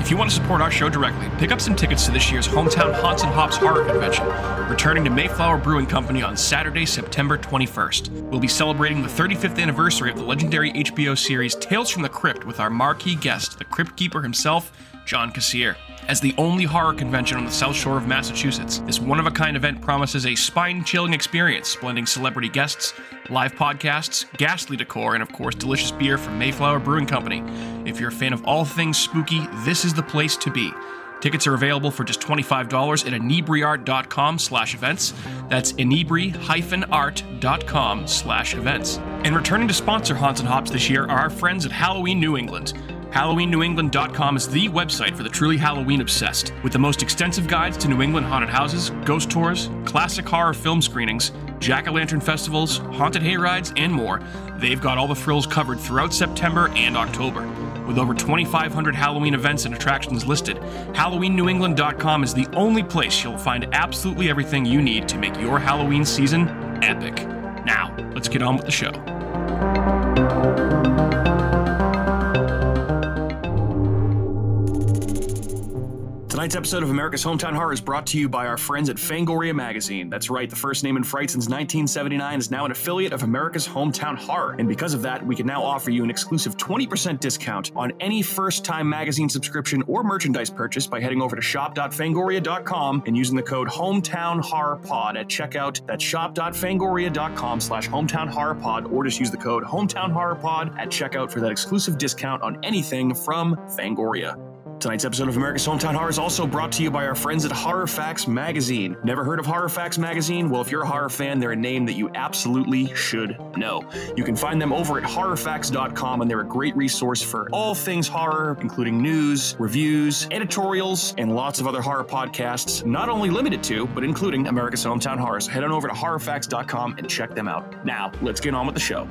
If you want to support our show directly, pick up some tickets to this year's Hometown Haunts and Hops Horror Convention, returning to Mayflower Brewing Company on Saturday, September 21st. We'll be celebrating the 35th anniversary of the legendary HBO series Tales from the Crypt with our marquee guest, the Crypt Keeper himself, John Kassir. As the only horror convention on the South Shore of Massachusetts, this one of a kind event promises a spine chilling experience, blending celebrity guests, live podcasts, ghastly decor, and of course, delicious beer from Mayflower Brewing Company. If you're a fan of all things spooky, this is the place to be. Tickets are available for just $25 at inebriart.com slash events. That's inebri-art.com slash events. And returning to sponsor Haunts and Hops this year are our friends at Halloween New England. HalloweenNewEngland.com is the website for the truly Halloween obsessed, with the most extensive guides to New England haunted houses, ghost tours, classic horror film screenings, jack o' lantern festivals, haunted hayrides, and more. They've got all the thrills covered throughout September and October. With over 2,500 Halloween events and attractions listed, HalloweenNewEngland.com is the only place you'll find absolutely everything you need to make your Halloween season epic. Now, let's get on with the show. Tonight's episode of America's Hometown Horror is brought to you by our friends at Fangoria Magazine. That's right, the first name in Fright since 1979 is now an affiliate of America's Hometown Horror. And because of that, we can now offer you an exclusive 20% discount on any first time magazine subscription or merchandise purchase by heading over to shop.fangoria.com and using the code Hometown Horror Pod at checkout. That's shop.fangoria.com slash hometown horror pod, or just use the code Hometown Horror Pod at checkout for that exclusive discount on anything from Fangoria. Tonight's episode of America's Hometown Horror is also brought to you by our friends at Horror Facts Magazine. Never heard of Horror Facts Magazine? Well, if you're a horror fan, they're a name that you absolutely should know. You can find them over at horrorfacts.com, and they're a great resource for all things horror, including news, reviews, editorials, and lots of other horror podcasts, not only limited to, but including America's Hometown Horror. So head on over to horrorfacts.com and check them out. Now, let's get on with the show.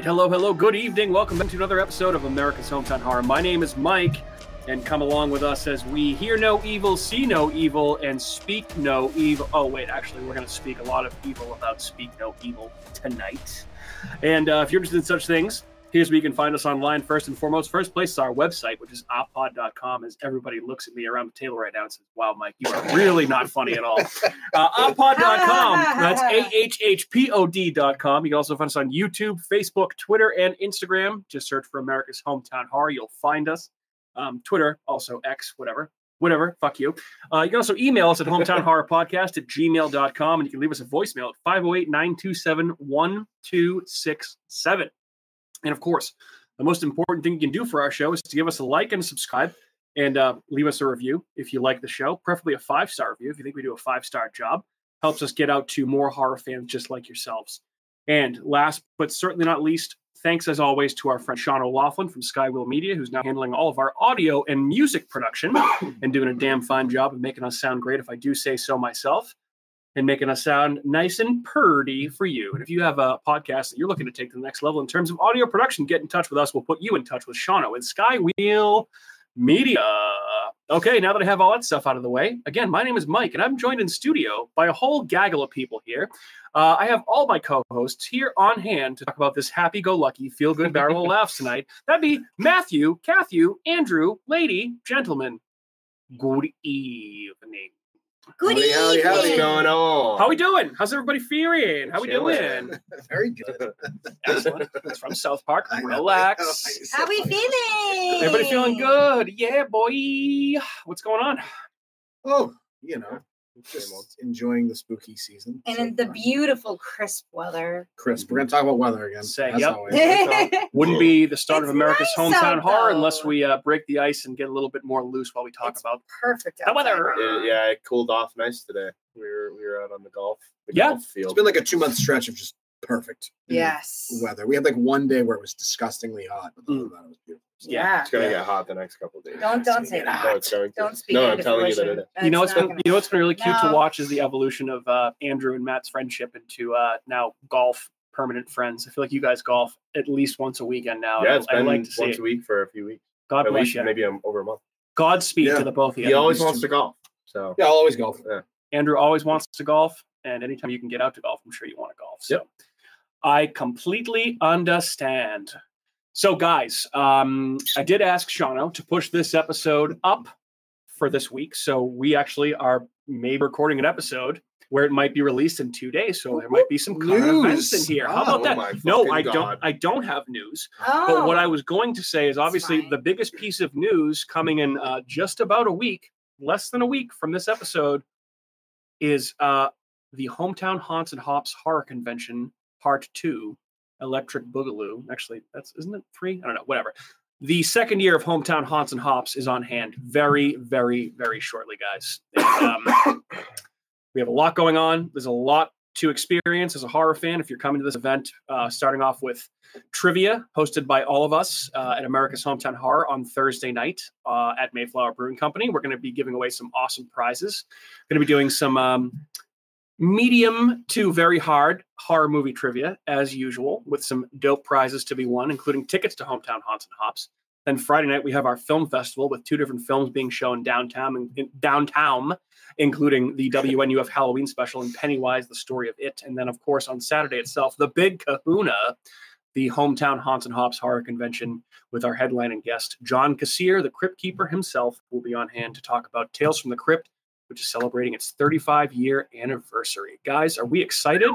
Right. Hello, hello. Good evening. Welcome back to another episode of America's Hometown Horror. My name is Mike, and come along with us as we hear no evil, see no evil, and speak no evil. Oh, wait, actually, we're going to speak a lot of evil about speak no evil tonight. And uh, if you're interested in such things, here's where you can find us online first and foremost. First place is our website, which is ahhpod.com. As everybody looks at me around the table right now and says, Wow, Mike, you are really not funny at all. Uh, ahhpod.com. That's A H H P O D.com. You can also find us on YouTube, Facebook, Twitter, and Instagram. Just search for America's Hometown Horror. You'll find us. Um, Twitter, also X, whatever. Whatever, fuck you. Uh, you can also email us at hometownhorrorpodcast at gmail.com and you can leave us a voicemail at 508 927 1267. And of course, the most important thing you can do for our show is to give us a like and subscribe and uh, leave us a review if you like the show, preferably a five star review if you think we do a five star job. Helps us get out to more horror fans just like yourselves. And last but certainly not least, thanks as always to our friend Shaun O'Loughlin from Sky Wheel Media, who's now handling all of our audio and music production and doing a damn fine job of making us sound great, if I do say so myself and making us sound nice and purdy for you. And if you have a podcast that you're looking to take to the next level in terms of audio production, get in touch with us. We'll put you in touch with Shauno at Sky Wheel Media. Okay, now that I have all that stuff out of the way, again, my name is Mike, and I'm joined in studio by a whole gaggle of people here. Uh, I have all my co-hosts here on hand to talk about this happy-go-lucky, feel-good barrel of laughs tonight. That'd be Matthew, Cathew, Andrew, lady, gentlemen. Good evening. Good howdy, howdy, howdy, evening. going on? How we doing? How's everybody feeling? How we Chilling. doing? Very good. Excellent. It's from South Park. I know. Relax. How we feeling? Everybody feeling good? Yeah, boy. What's going on? Oh, you know, just enjoying the spooky season. And so in the far. beautiful crisp weather. crisp. We're gonna talk about weather again. Say, as yep. always. Wouldn't be the start of America's nice hometown out, horror though. unless we uh, break the ice and get a little bit more loose while we talk It's about. Perfect. The weather. outside. Yeah, yeah, it cooled off nice today. We were we were out on the golf the Yeah. golf field. It's been like a two month stretch of just perfect Yes. weather. We had like one day where it was disgustingly hot, but other than that, it was beautiful. Yeah. It's gonna Yeah. get hot the next couple of days. Don't don't say that. No, it's going. Don't speak. No, I'm telling you that it is. you know what's That's been not you know what's been really cute to watch is the evolution of uh, Andrew and Matt's friendship into uh, now golf permanent friends. I feel like you guys golf at least once a weekend now. Yeah, and it's I, I been like to once a week for a few weeks. God At bless least you. maybe I'm over a month. Godspeed Yeah. to the both of you. He always wants to. to golf. So Yeah, I'll always golf. Andrew always wants to golf, and anytime you can get out to golf, I'm sure you want to golf. So Yep. I completely understand. So, guys, um, I did ask Shano to push this episode up for this week. So we actually are maybe recording an episode where it might be released in two days. So there might be some current events News. in here. How Oh about that? my No, I God. don't. I don't have news. Oh. But what I was going to say is obviously the biggest piece of news coming in uh, just about a week, less than a week from this episode, is uh, the Hometown Haunts and Hops Horror Convention Part Two, Electric Boogaloo. Actually, that's isn't it three? I don't know. Whatever. The second year of Hometown Haunts and Hops is on hand very, very, very shortly, guys. Um, we have a lot going on. There's a lot to experience as a horror fan if you're coming to this event. Uh, starting off with trivia hosted by all of us uh, at America's Hometown Horror on Thursday night uh, at Mayflower Brewing Company. We're going to be giving away some awesome prizes. Going to be doing some um, medium to very hard horror movie trivia as usual, with some dope prizes to be won, including tickets to Hometown Haunts and Hops. Then Friday night we have our film festival with two different films being shown downtown, in, in- downtown, including the WNUF Halloween special and Pennywise: The Story of It. And then, of course, on Saturday itself, the Big Kahuna, the hometown Haunts and Hops horror convention with our headlining guest John Kassir, the Crypt Keeper himself, will be on hand to talk about Tales from the Crypt, which is celebrating its 35 year anniversary. Guys, are we excited?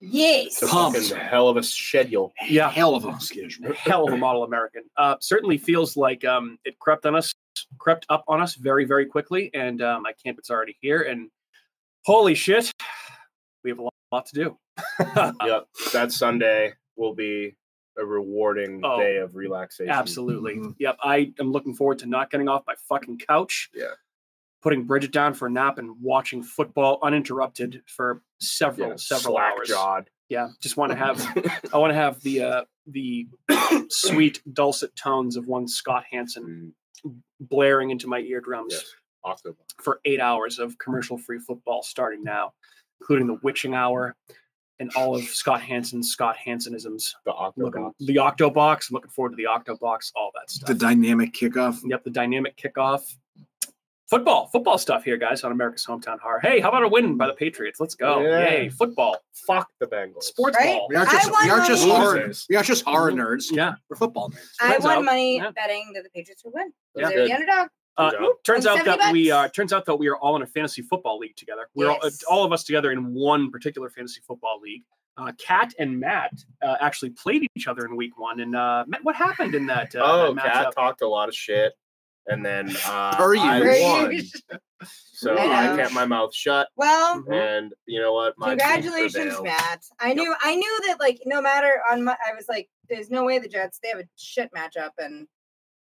yes. It's a Pumped. fucking hell of a schedule. Yeah, Hell of a schedule. hell of a model American. Uh, certainly feels like um, it crept on us, crept up on us very, very quickly, and um, I can't. It's already here, and holy shit, we have a lot, lot to do. yep. That Sunday will be a rewarding Oh, day of relaxation. Absolutely. Mhm. Yep. I am looking forward to not getting off my fucking couch. Yeah. Putting Bridget down for a nap and watching football uninterrupted for several, Yeah, several hours. jawed. Yeah. Just want to have I want to have the uh the sweet dulcet tones of one Scott Hanson blaring into my eardrums Yes. October. for eight hours of commercial free football starting now, including the witching hour and all of Scott Hanson's Scott Hansonisms. The Looking Octobox. the Octobox, I'm looking forward to the Octobox, all that stuff. The dynamic kickoff. Yep, the dynamic kickoff. Football, football stuff here, guys, on America's Hometown Horror. Hey, how about a win by the Patriots? Let's go. Yeah. Yay, football, Fuck the Bengals. sports Right? ball. We aren't just won we aren't just horror Losers. we aren't just horror nerds. Yeah. We're football nerds. I Turns won out- money yeah. betting that the Patriots would win. Yeah. They're the underdog. Uh, turns out that 70 we bucks. uh, turns out that we are all in a fantasy football league together. We're Yes. all, all of us together in one particular fantasy football league. Uh, Kat and Matt uh, actually played each other in week one. And uh, Matt, what happened in that? Uh, Oh, that Kat talked a lot of shit, and then uh, Per I usual. won. So I I know. kept my mouth shut, Well, Mhm. and you know what? My congratulations. Matt. I knew I knew that like no matter on my I was like, there's no way the Jets they have a shit matchup and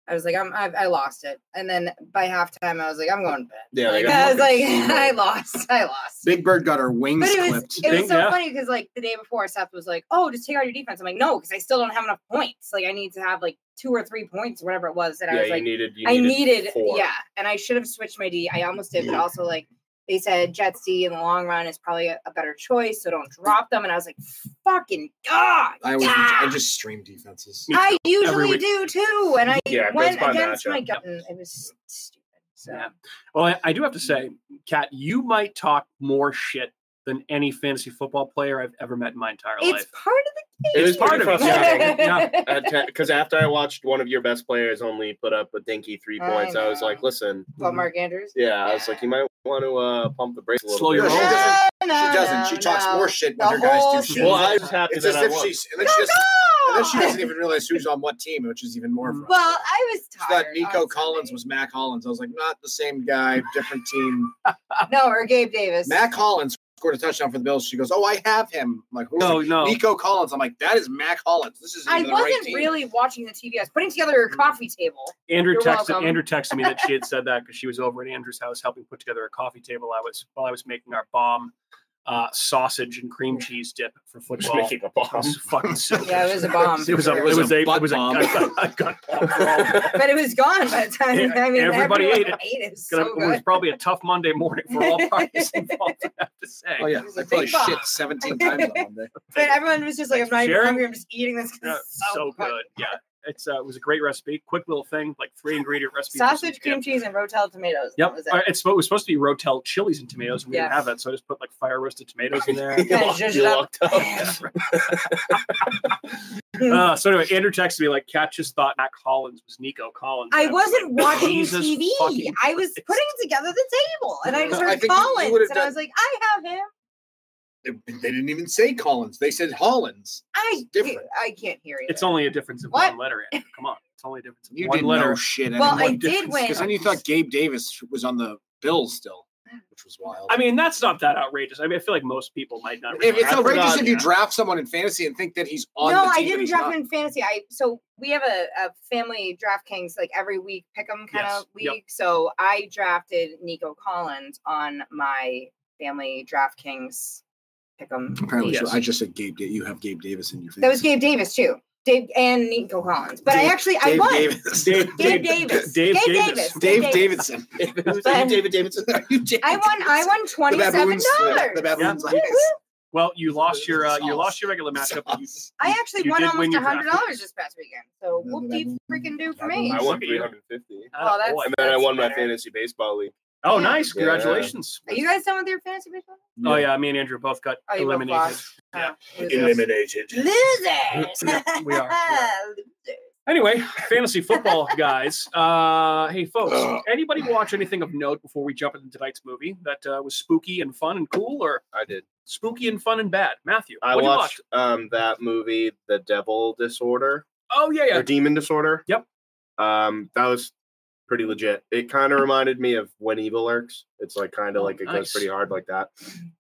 I was like, I'm I, I lost it. And then by halftime I was like, I'm going to bed. Yeah, Like, I was like, I lost. I lost. Big Bird got her wings But it was clipped. it was Think- so yeah. funny because like the day before, Seth was like, "Oh, just take out your defense." I'm like, "No, because I still don't have enough points. Like I need to have like two or three points, or whatever it was." And I was you like, needed. You I needed, four. yeah, and I should have switched my D. I almost did, but also like they said Jets D in the long run is probably a, a better choice, so don't drop them. And I was like, "Fucking god!" I always yeah! I just stream defenses. I usually do too, and I Yeah, went goes by against my matchup. gut, and it was stupid. So Yeah. Well, I, I do have to say, Kat, you might talk more shit than any fantasy football player I've ever met in my entire it's life. It's part of the It was part pretty of it, yeah. Because after I watched one of your best players only put up a dinky three points, I, was like, listen, well, Mark Andrews. yeah, I was like, you might want to uh, pump the brakes a little Slow bit. your Yeah, she doesn't- No, she doesn't. no, she talks no. more shit The when her guys do shit. Well, I was happy it's that as I if won. she's and then No, she doesn't, and then she doesn't even realize who's on what team, which is even more Mm. frustrating. Well, I was She thought Nico on Collins was Mack Hollins. I was like, not the same guy, different team. no, or Gabe Davis. Mack Hollins scored a touchdown for the Bills. She goes, "Oh, I have him." I'm like, who's No, it? no. Nico Collins. I'm like, that is Mack Hollins. This is I even the right wasn't team. really watching the TV. I was putting together a coffee table. Andrew You're texted welcome. Andrew texted me that she had said that because she was over at Andrew's house helping put together a coffee table. I was while I was making our bomb uh, sausage and cream cheese dip for Just football. making a bomb. It was fucking so Yeah, it was a bomb. It was a, for it was a, butt it was a, bomb. a, a gut bomb for all of us. but it was gone by the time. Yeah, I mean, everybody ate everyone it. ate it. It was Gonna- so it was probably a tough Monday morning for all parties involved. I have to say. Oh yeah, It was a I probably big bomb. shit 17 times on Monday. But everyone was just like, I'm not even Sharon? hungry. I'm just eating this." Yeah, it's so good. good. Yeah, it's uh, it was a great recipe. Quick little thing, like three ingredient recipe. Sausage, dip. cream cheese, and Rotel tomatoes. Yep, That was it. Uh, it's it was supposed to be Rotel chilies and tomatoes, and we didn't have that, so I just put like fire roasted tomatoes in there. You locked- you locked up. uh, so anyway, Andrew texted me like, "Kat just thought Mac Collins was Nico Collins." I wasn't watching Jesus TV. I was putting together the table, and I just I heard you Collins, and I was like, I have him. They, they didn't even say Collins. They said Hollins. I different. I can't hear you. It's only a difference of What? one letter. Andrew. Come on, it's only a difference of You one didn't letter. know shit. well, I did win. Because then you thought Gabe Davis was on the Bills still, which was wild. I mean, that's not that outrageous. I mean, I feel like most people might not. if it's realize- outrageous forgot, if you yeah. draft someone in fantasy and think that he's on. no, the I team and didn't draft not. him in fantasy. I so we have a, a family DraftKings like every week pick 'em kind Yes. of Yep. So I drafted Nico Collins on my family DraftKings pick 'em. Apparently. Yes. so I just said Gabe. You have Gabe Davis in your. Face. That was. Gabe Davis too. Dave and Nico Collins. But I Dave- actually I won. Davis. Dave, Dave Davis. Dave, Dave Davis. Davis. Dave Dave Davidson. Who's But- David Davidson? Are you Dave I won. I Davidson? won twenty The seven baboons. dollars. The baboons. Woo, like- woo. Well, you lost your uh, you Sauce. lost your regular matchup. but You, I actually You won did almost win your a hundred draft. dollars this past weekend. So No, whoop that de won't- freaking do for that me. won't- I won Look at you. 350. Oh, that's- boy. And then I won my better. fantasy baseball league. Oh, Yeah. nice! Yeah. Congratulations. Are you guys done with your fantasy baseball? Oh yeah, me and Andrew both got Oh, you both eliminated. Yeah. Oh, losers. Eliminated. Losers. We are, we are. Losers. Anyway, fantasy football guys. Uh, hey folks, Ugh. anybody watch anything of note before we jump into tonight's movie that uh, was spooky and fun and cool, or I did. spooky and fun and bad? Matthew, I what'd you watched um that movie, The Devil Disorder Oh yeah, yeah. or Demon Disorder. Yep. Um, that was pretty legit. It kind of reminded me of When Evil Lurks. It's like kind of Oh, like it nice. goes pretty hard like that.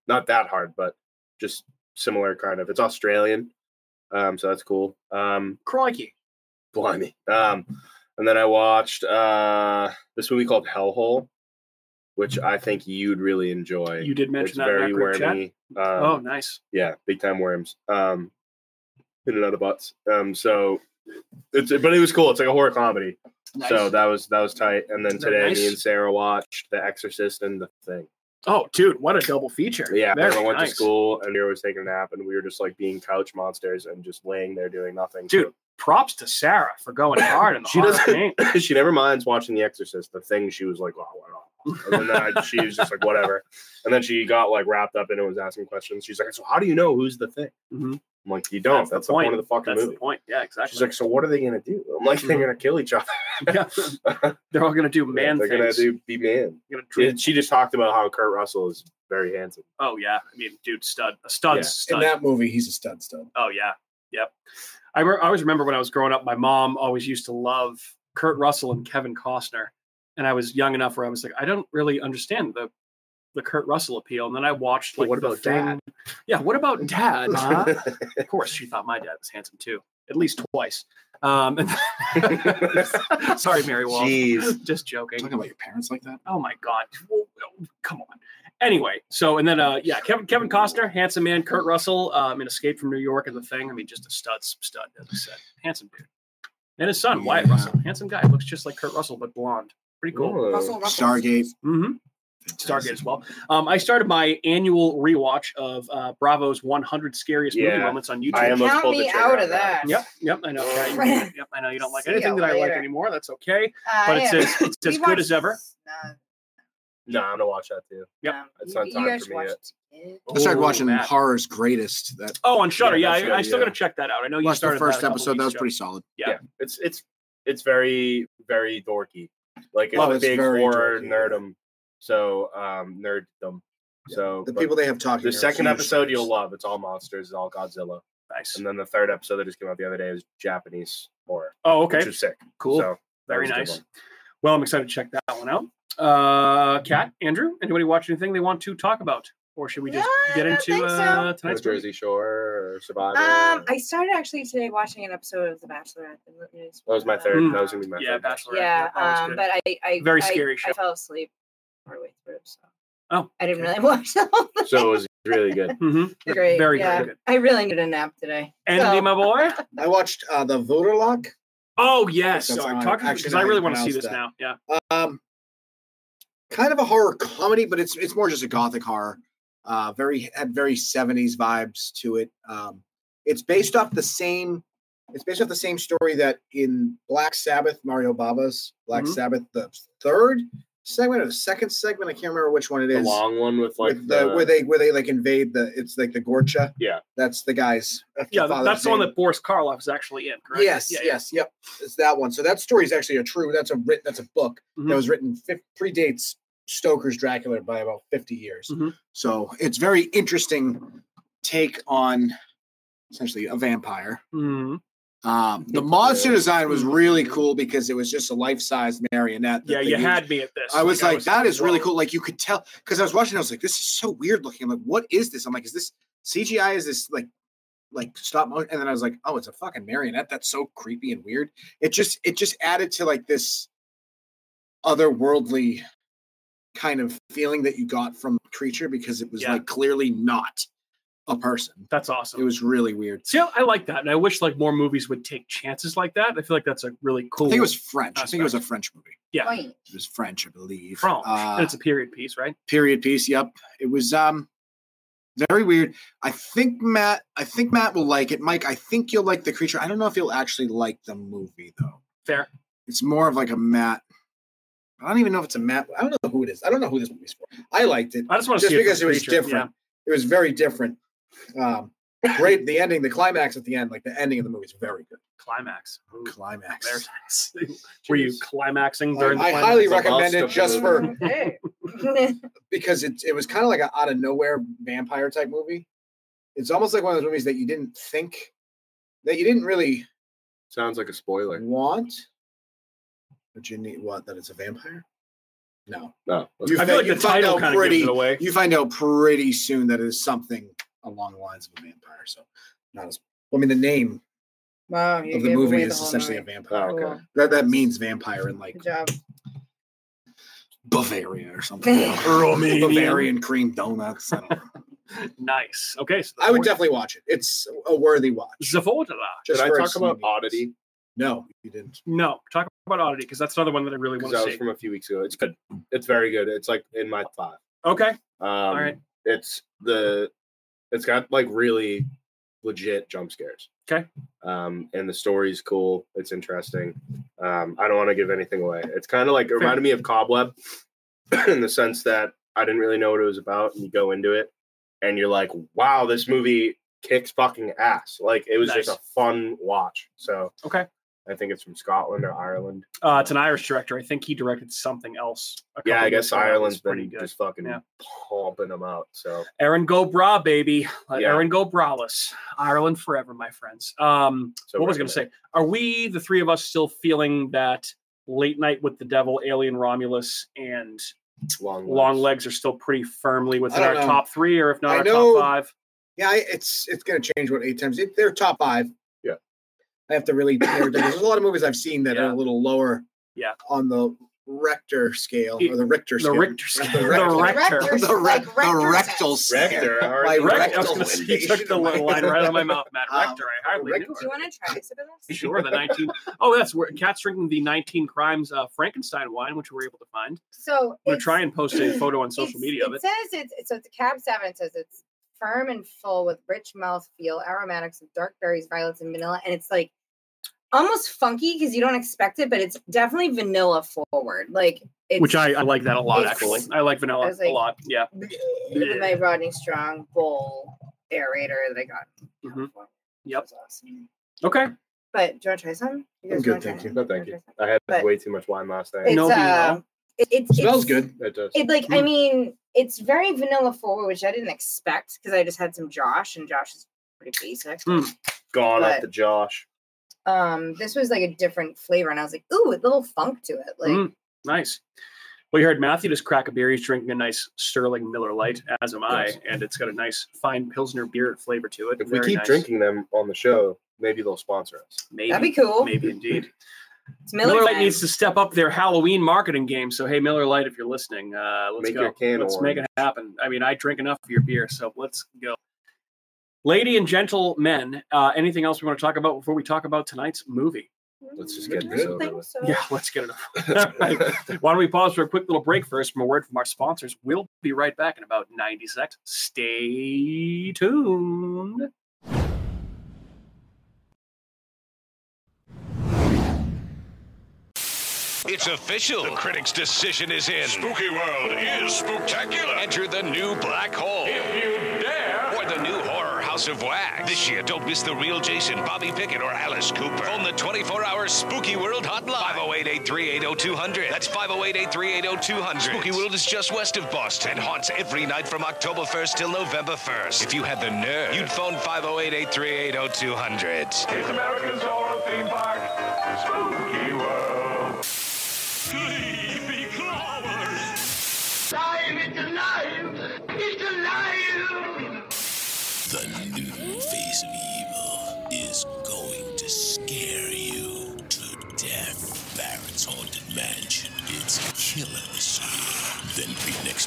Not that hard, but just similar kind of. It's Australian. Um, so that's cool. Um, Crikey. blimey. Um, and then I watched uh this movie called Hellhole, which I think you'd really enjoy. You did mention it's that very wormy. Um, oh, nice. yeah, big time worms. Um, in and out of butts. Um, so it's but it was cool. It's like a horror comedy. So that was that was tight. And then today, nice? me and Sarah watched The Exorcist and The Thing. Oh, dude, what a double feature. Yeah, Very everyone went nice. to school and we were taking a nap, and we were just like being couch monsters and just laying there doing nothing. Dude, props to Sarah for going hard in the she doesn't. she never minds watching The Exorcist. The Thing, she was like, oh, wow. And then I, she was just like, whatever. And then she got like wrapped up and it, was asking questions. She's like, so how do you know who's the thing? Mhm. I'm like, you don't. That's That's, the the, point. point of the fucking That's movie. the point. Yeah, exactly. She's like, so what are they gonna do? I'm like, they're gonna kill each other. yeah. They're all gonna do man they're things. gonna do be man. Gonna She, she just talked about how Kurt Russell is very handsome. Oh yeah, I mean, dude, stud, a stud, Yeah. stud. In that movie, he's a stud stud. Oh yeah, yep. I, re- I always remember when I was growing up, my mom always used to love Kurt Russell and Kevin Costner, and I was young enough where I was like, I don't really understand the the Kurt Russell appeal. And then I watched But like what the about thing. Dad? Yeah, what about Dad? huh? of course, she thought my dad was handsome too, at least twice. Um, sorry, Mary Walsh. Jeez. Just joking. Talking about your parents like that. Oh my god. Well, well, Come on. Anyway, so and then uh yeah, Kevin Kevin Costner, handsome man, Kurt Russell, um, in Escape from New York and the thing. I mean, just a stud, stud, as I said. Handsome dude. And his son, Wyatt Russell. Handsome guy. Looks just like Kurt Russell, but blonde. Pretty cool. Oh. Russell, Russell. Stargate. hmm Stargate as well. Um, I started my annual rewatch of uh, Bravo's 100 scariest movie moments on YouTube. I almost Count pulled the me trigger out of that. Yep, yep, I know. Yeah, you- yep, I know you don't like See anything ya that I like anymore. That's okay, Uh, but it's yeah. as, it's as We good as ever. Nah, No, I'm gonna watch that too. Yep. um, It's you- not you time guys for me watched yet. it? I started Oh, watching Matt. Horror's Greatest. That Oh, on Shutter. Yeah, Yeah, I, I still yeah. got to check that out. I know you watched the first that episode. That was ago. pretty solid. Yeah. It's it's it's very very dorky. Like it's Oh, a it's big very horror dorky, nerdum. So um nerddom. So The people they have talking. the second episode stars. you'll love. It's all monsters. It's all Godzilla. Nice. And then the third episode that just came out the other day is Japanese horror, Oh, okay. which is sick. Cool. So Very was a good nice. Well, I'm excited to check that one out. Uh, Kat, Andrew, anybody watch anything they want to talk about, or should we just No, I get into so. uh, tonight's? Jersey Shore or Survivor. Um, I started actually today watching an episode of The Bachelorette. that was my third. Mm. That was gonna be my Yeah, third. Bachelorette. Yeah, that was um, but I, I Very I- scary I show. fell asleep partway through, so Oh, I didn't really watch the whole thing. So it was really good. hmm Great. Very, yeah. good. I really need a nap today. Andy, So- my boy. I watched uh, the Vourdalak. Oh yes, That's sorry. on- Talk actually, because I I really want to see this that. now. Yeah. Um, kind of a horror comedy, but it's it's more just a gothic horror. Uh, very had very seventies vibes to it. Um, it's based off the same. It's based off the same story that in Black Sabbath, Mario Bava's Black Mhm. Sabbath, the third segment or the second segment. I can't remember which one it is. The long one with like with the, where they where they like invade the it's like the Gorcha. Yeah. that's the guys. that's the Yeah, father's that's the one that Boris Karloff is actually in, correct? Yes, Yeah, yeah. yes, yep. It's that one. So that story is actually a true. That's a written. That's a book Mhm. that was written fif- predates Stoker's Dracula by about fifty years. Mhm. So it's very interesting take on essentially a vampire. Mhm. Um, the monster design was really cool because it was just a life size marionette. Yeah, you used. had me at this. I was like, that is really cool. Like you could tell because I was watching. I was like, this is so weird looking. I'm like, what is this? I'm like, is this CGI? Is this like like stop motion? And then I was like, oh, it's a fucking marionette. That's so creepy and weird. It just it just added to like this otherworldly kind of feeling that you got from the creature because it was Yeah. like clearly not a person. That's awesome. It was really weird. See, I I like that, and I wish like more movies would take chances like that. I feel like that's a really cool. I think it was French. I think it was a French movie. yeah, Point. It was French, I believe. French, Uh, and it's a period piece, right? period piece. Yep. It was um very weird. I think Matt, I think Matt will like it. Mike, I think you'll like the creature. I don't know if you'll actually like the movie though. Fair. It's more of like a Matt. I don't even know if it's a map. I don't know who it is. I don't know who this movie's for. I liked it I just want to just see it because for it was Creature, different. It was very different. Um, great. The ending, the climax at the end, like the ending of the movie is very good. Climax. Ooh, Climax. Were you Jeez. climaxing I, during the I climax? highly recommend it just for because it it was kind of like an out of nowhere vampire type movie. It's almost like one of those movies that you didn't think that you didn't really Sounds like a spoiler. want, but you need what that it's a vampire. No, No, You I feel like you the find title out kind of pretty- gives it away. you find out pretty soon that it is something along the lines of a vampire. So not as well, I mean the name Wow, of the movie is the whole essentially a vampire. Oh, okay. Cool. That that means vampire in like Good. Bavaria or something. Romanian. Bavarian cream donuts. I, don't. Nice. Okay, so the I would definitely watch it. It's a worthy watch. Zavodala. Did I talk about uniqueness. Oddity? No, you didn't. No, talk about Oddity because that's another one that I really want that to was see. from a few weeks ago. It's good. It's very good. It's like in my five. Okay, Um, all right. It's the. It's got like really legit jump scares. Okay. Um, and the story's cool. It's interesting. Um, I don't want to give anything away. It's kind of like it reminded me of Cobweb in the sense that I didn't really know what it was about, and you go into it, and you're like, "Wow, this movie kicks fucking ass!" Like it was just a fun watch. So Okay. I think it's from Scotland or Ireland. Uh, it's an Irish director. I think he directed something else. Yeah, I guess ago that was Ireland's pretty been good. just fucking Yeah. pumping them out. So Aaron go bra, baby. Let Yeah. Aaron go braless. Ireland forever, my friends. Um, So what was I going to say? Are we the three of us still feeling that Late Night with the Devil, Alien Romulus, and long Long legs. Legs are still pretty firmly within our know. top three, or if not I our know- top five? Yeah, it's it's going to change what eight times. It, they're top five. Yeah. I have to really narrow down. There's a lot of movies I've seen that are a little lower. Yeah. On the Richter scale or the Richter The scale. Richter scale. The The Richter. Rector. The, like the rector rectal scale. Rector, My right. Rec- I rectal was going to say, you took the of my- line right out of my mouth, Matt. Um, Rector. I hardly Rector. knew Do you want to try some of this? Sure, the 19. Oh, that's where Kat's drinking the 19 Crimes uh, Frankenstein wine, which we were able to find. So I'm going to try and post a photo on social media of It it. says it's it's- so it's a cab seven. It says it's firm and full with rich mouthfeel, aromatics of dark berries, violets, and vanilla, and it's like almost funky because you don't expect it, but it's definitely vanilla forward. Like it's Which I, I like that a lot, actually. I like vanilla I was a lot. Yeah. with my Rodney Strong bowl aerator that I got. in Mhm. Yep. Awesome. Okay. But do you want to try some? You I'm good, thank you. No, thank you. I had But- way too much wine last night. It's No uh, vino. it, it's Smells it's- good. It does. It like I Mm. mean, it's very vanilla forward, which I didn't expect because I just had some Josh, and Josh is pretty basic. Mm. Gone but- up to Josh. Um, this was like a different flavor, and I was like, ooh, a little funk to it. Like, Mm, nice. Well, you heard Matthew just crack a beer. He's drinking a nice Sterling Miller Lite, as am I, Yes. and it's got a nice fine Pilsner beer flavor to it. If we keep nice. drinking them on the show, maybe they'll sponsor us. maybe that'd be cool. Maybe indeed. It's Miller, Miller Lite needs to step up their Halloween marketing game. So hey, Miller Lite, if you're listening, uh, let's Make go. your can let's make it happen. I mean, I drink enough of your beer, so let's go. Lady and gentlemen, uh, anything else we want to talk about before we talk about tonight's movie? Let's just get this over so. Yeah, let's get it. over. Right. Why don't we pause for a quick little break first from a word from our sponsors? We'll be right back in about 90 seconds. Stay tuned. It's official. The critics' decision is in. Spooky World is spectacular. Enter the new black hole. If House of Wax. This year, don't miss the real Jason, Bobby Pickett, or Alice Cooper. Phone the 24-hour Spooky World hotline. 508-838-0200. That's 508-838-0200. Spooky World is just west of Boston and haunts every night from October 1st till November 1st. If you had the nerve, you'd phone 508-838-0200. It's America's horror theme park,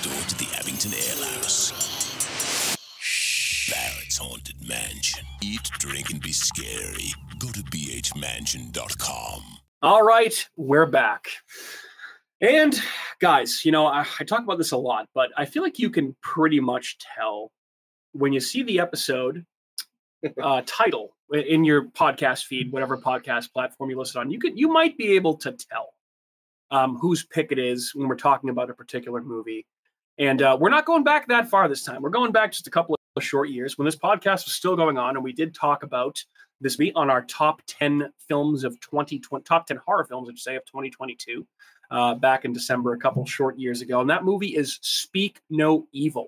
Then be next door to the Abington Ale House. Barrett's Haunted Mansion. Eat, drink, and be scary. Go to bhmansion.com. All right, we're back. And guys, you know, I, I talk about this a lot, but I feel like you can pretty much tell when you see the episode uh, title in your podcast feed, whatever podcast platform you listen on. You could, you might be able to tell um, whose pick it is when we're talking about a particular movie. And uh, we're not going back that far this time. We're going back just a couple of short years when this podcast was still going on, and we did talk about this week on our top 10 films of 2020, top 10 horror films, I should say, of 2022, uh, back in December, a couple short years ago. And that movie is Speak No Evil,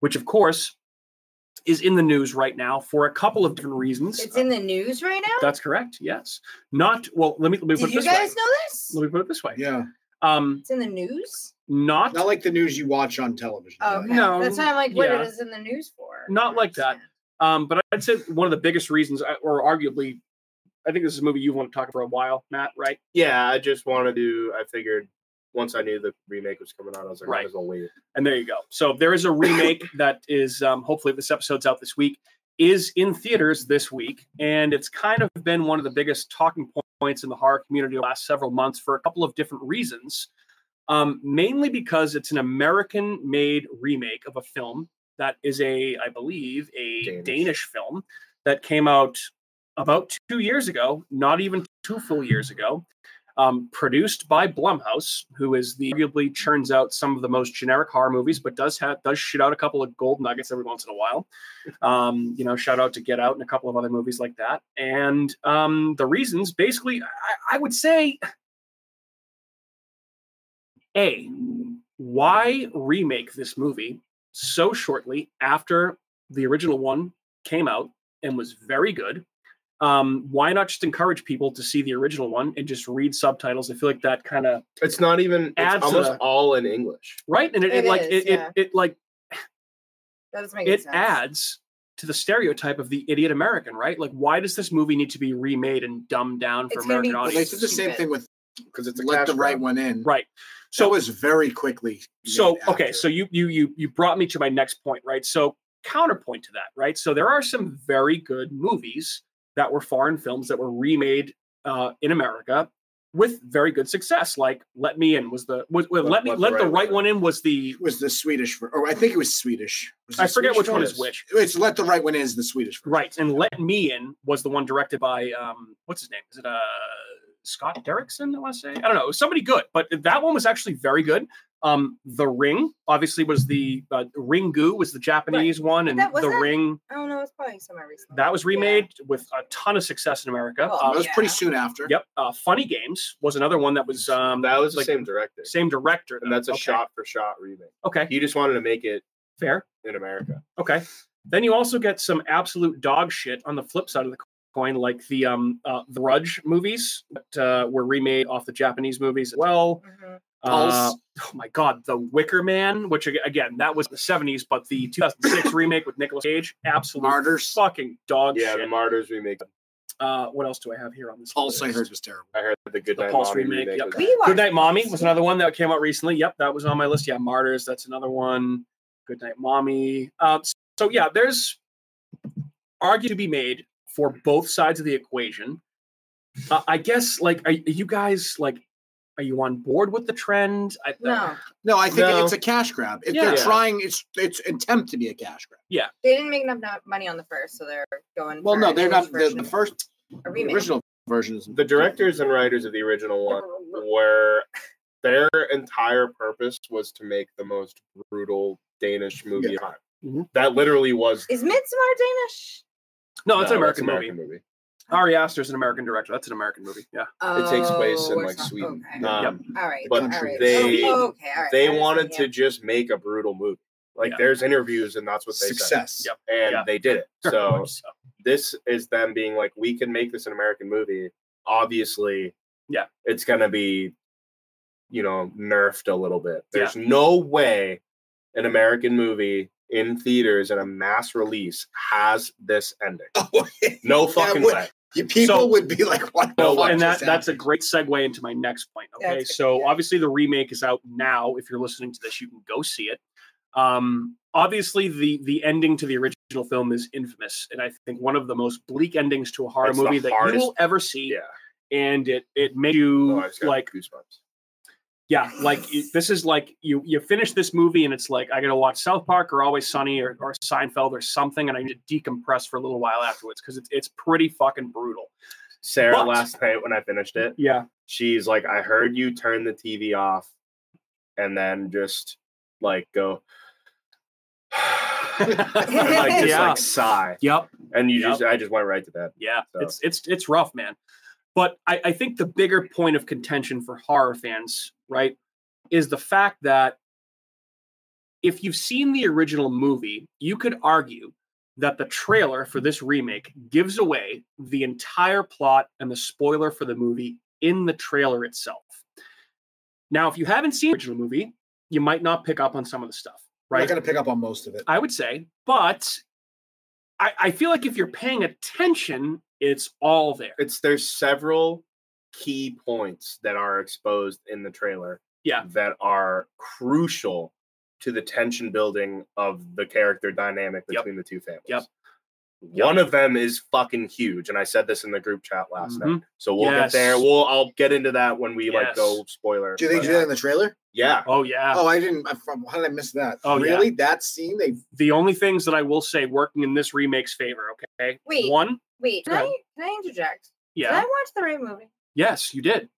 which, of course, is in the news right now for a couple of different reasons. It's in the news right now. That's correct. Yes. Not, well, let me, let me put Did it you this guys way. know this? Let me put it this way. Yeah, Um, It's in the news. Not not like the news you watch on television. Oh, okay. No, That's why I'm like, what yeah. is in the news for? Not like that. Um, but I'd say one of the biggest reasons, uh, or arguably, I think this is a movie you want to talk for a while, Matt. Right? Yeah, I just wanted to. I figured once I knew the remake was coming out, I was like, Right. might as well wait. And there you go. So there is a remake that is um, hopefully this episode's out this week is in theaters this week, and it's kind of been one of the biggest talking points in the horror community the last several months for a couple of different reasons. Um, mainly because it's an American-made remake of a film that is a, I believe, a Danish. Danish film that came out about two years ago, not even two full years ago. Um, produced by Blumhouse, who is the arguably churns out some of the most generic horror movies, but does have does shit out a couple of gold nuggets every once in a while. Um, you know, shout out to Get Out and a couple of other movies like that. And um, the reasons, basically, I, I would say, a why remake this movie so shortly after the original one came out and was very good um, why not just encourage people to see the original one and just read subtitles? I feel like that kind of It's not even. Adds It's almost the- all in English. right, and it, it, It like is, it, yeah. it it like That doesn't make it sense. adds to the stereotype of the idiot American, right? Like, why does this movie need to be remade and dumbed down for It's gonna American Well, they audiences? did the same thing with Because it's a let the right one in. Right. So it was very quickly. so okay after. so you you you you brought me to my next point right so counterpoint to that right so there are some very good movies that were foreign films that were remade uh, in america with very good success like let me in was the was, well, let, Let- me Let the Right right One in was the was the Swedish, or I think it was Swedish. Was i forget Swedish which one is which It's let the right one in is the Swedish. right and let me in was the one directed by um what's his name is it uh scott derrickson i want to say i don't know it was somebody good but that one was actually very good um the ring obviously was the uh, ringu was the japanese one and That- the that- ring I don't know. It's probably somewhere recently. that was remade with a ton of success in america Well, Uh, That was pretty soon after. yep uh, funny games was another one that was um That was the same director, same director and that's a Okay. shot for shot remake. okay He just wanted to make it fair in America. Okay. Then you also get some absolute dog shit on the flip side of the coin, like the um uh, the Grudge movies that uh, were remade off the Japanese movies as well. Mhm. Uh, oh my god, The Wicker Man, which again that was the '70s, but the 2006 remake with Nicolas Cage, absolute Martyrs. fucking dog Yeah, the. Martyrs remake. Uh, what else do I have here on this? Pulse, I list? heard was terrible. I heard the Good The Night Pulse Mommy remake, remake. yep. was- Good Night Mommy was another one that came out recently. Yep, that was on my list. Yeah, Martyrs, that's another one. Good Night Mommy. Uh, so yeah, there's argument to be made for both sides of the equation. Uh, I guess like are, are you guys like are you on board with the trend? I, No, No, I think No. it's a cash grab. If Yeah. they're Yeah. trying, it's it's attempt to be a cash grab. Yeah, they didn't make enough money on the first, so they're going. Well, no, they're not. The, the first the original version The directors and writers of the original one were their entire purpose was to make the most brutal Danish movie Yeah. ever. Mhm. That literally was Is Midsommar Danish? No, it's no, an that's American, movie. Ari Aster's an American director. That's an American movie. Yeah. It takes place Oh, in like Sweden. Okay. Um, all right. but all right. they- Oh, okay. All right. They I wanted understand, to just make a brutal movie. Like Yeah. there's interviews and that's what they said. success. Yep. And Yeah. they did it. So so. this is them being like, we can make this an American movie. Obviously, Yeah. it's gonna be, you know, nerfed a little bit. There's no way an American movie in theaters and a mass release has this ending. Oh, No fucking would- way. people So- would be like, "What the No, fuck?" and that just that's a great segue into my next point. Okay, That's good, so yeah. obviously the remake is out now. If you're listening to this, you can go see it. Um, obviously the the ending to the original film is infamous, and I think one of the most bleak endings to a horror It's movie that you will ever see. Yeah. And it it made you Oh, I just got like goosebumps. Yeah, like this is like you you finish this movie and it's like I gotta watch South Park or Always Sunny or, or Seinfeld or something, and I need to decompress for a little while afterwards because it's it's pretty fucking brutal. Sarah But- last night when I finished it, Yeah, she's like, I heard you turn the TV off and then just like go like just Yeah. like sigh. yep. And you Yep. just I just went right to that. Yeah, So- it's it's it's rough, man. But I, I think the bigger point of contention for horror fans, right, is the fact that if you've seen the original movie, you could argue that the trailer for this remake gives away the entire plot and the spoiler for the movie in the trailer itself. Now, if you haven't seen the original movie, you might not pick up on some of the stuff, right? not going to pick up on most of it. I would say, but I, I feel like if you're paying attention, it's all there. It's there's several key points that are exposed in the trailer. Yeah. That are crucial to the tension building of the character dynamic Yep. between the two families. Yep. One of them is fucking huge, and I said this in the group chat last night. Mhm. So we'll Yes. get there. We'll I'll get into that when we like go spoiler. Do they but do that in the trailer? yeah. Oh yeah. Oh, I didn't. I, from, how did I miss that? Oh, yeah. really? That scene? They The only things that I will say working in this remake's favor. Okay. Wait. One. Wait, Go can I, can I interject? Yeah. Did I watch the right movie? Yes, you did.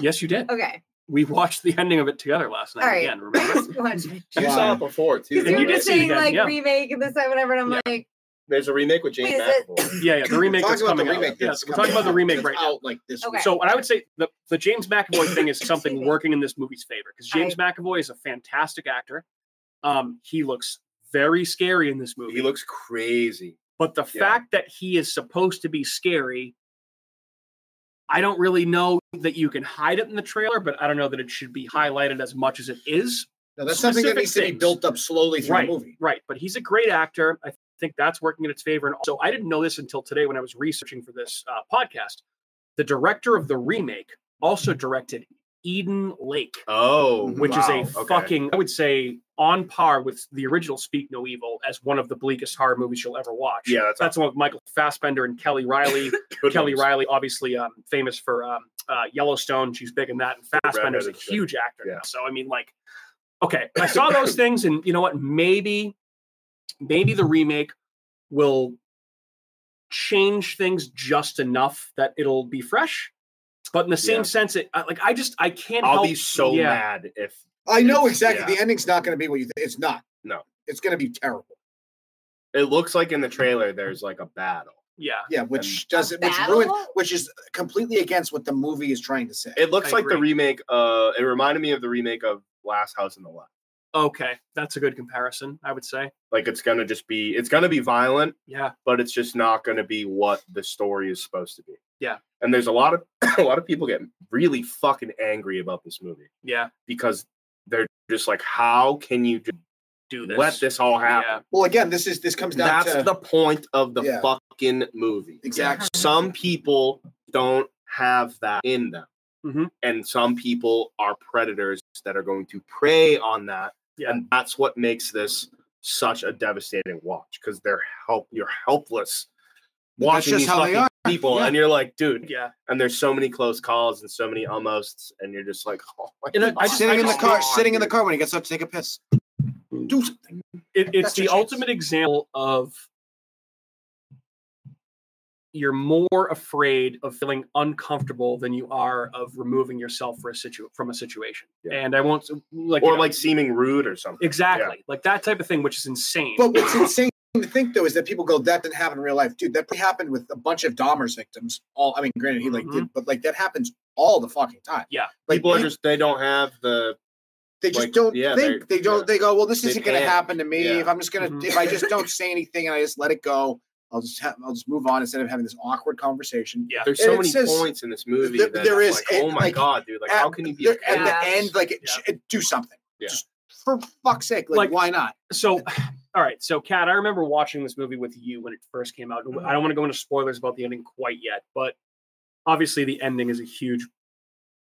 Yes, you did. Okay. We watched the ending of it together last night All right. again. Remember? You Wow. saw it before too. And you you were did saying like yeah. remake and this that whatever, and I'm Yeah. like, There's a remake with James Wait, is it- McAvoy. Yeah, yeah. The remake talking that's about the coming remake. out. Yes, that's we're coming talking about the remake It's right now. like this. Okay. So, and I would say the, the James McAvoy thing is something working in this movie's favor because James McAvoy is a fantastic actor. Um, he looks very scary in this movie. He looks crazy. But the yeah. fact that he is supposed to be scary, I don't really know that you can hide it in the trailer, but I don't know that it should be highlighted as much as it is. No, that's something that specific needs to be built up slowly through Right, the movie. right. But he's a great actor. I think that's working in its favor. And also, I didn't know this until today when I was researching for this uh, podcast. The director of the remake also directed Eden Lake, Oh, which is a okay. fucking, I would say, on par with the original Speak No Evil as one of the bleakest horror movies you'll ever watch. Yeah, that's, That's the one with Michael Fassbender and Kelly Reilly. Kelly ones. Reilly, obviously um, famous for um, uh, Yellowstone. She's big in that. And Fassbender's a huge actor. Yeah. So, I mean, like, okay, I saw those things, and you know what? Maybe, maybe the remake will change things just enough that it'll be fresh. But in the same Yeah. sense, it like I just I can't. I'll help, be so yeah, mad if I know exactly. yeah. The ending's not going to be what you think. It's not. No. It's going to be terrible. it looks like in the trailer there's like a battle. Yeah, Yeah, which And- does it, which battle? ruin, which is completely against what the movie is trying to say. It looks I like the remake. Uh, it reminded me of the remake of Last House in the Left. Okay, that's a good comparison. I would say. Like it's gonna just be, it's gonna be violent, Yeah, but it's just not gonna be what the story is supposed to be. Yeah. And there's a lot of a lot of people get really fucking angry about this movie yeah, because they're just like, how can you just do this. let this all happen? Yeah, well, again, this is this comes down to That's to the point of the Yeah. fucking movie. Exactly. Some people don't have that in them. Mhm. And some people are predators that are going to prey on that. Yeah. And that's what makes this such a devastating watch because they're help you're helpless watching just these how they fucking are. people Yeah. and you're like, dude, Yeah. and there's so many close calls and so many almosts, and you're just like, oh my And I- I just- sitting in the car, God, sitting in the car when he gets up to take a piss. Do something. It, it's That's the your chance. ultimate example of you're more afraid of feeling uncomfortable than you are of removing yourself for a situ- from a situation. Yeah. And I won't like or you know, like seeming rude or something. exactly like that type of thing, which is insane. But what's insane to think though is that people go, "That didn't happen in real life, dude." That happened with a bunch of Dahmer's victims. All I mean, granted, he like Mhm. did, but like that happens all the fucking time. Yeah. like People are they, just they don't have the they just like, don't yeah, think. they're- don't. yeah. They go, "Well, this isn't going to happen to me. Yeah. If I'm just gonna, Mhm. if I just don't say anything and I just let it go, I'll just have, I'll just move on instead of having this awkward conversation." yeah. there's And so many says- points in this movie there- that there like, it- oh my like, god, dude, like At- how can you be there- at the end, like it, Yeah. it- do something. Yeah. Just for fuck's sake, like, Like- why not? So, all right. So, Kat, I remember watching this movie with you when it first came out. Mm-hmm. I don't want to go into spoilers about the ending quite yet, but obviously, the ending is a huge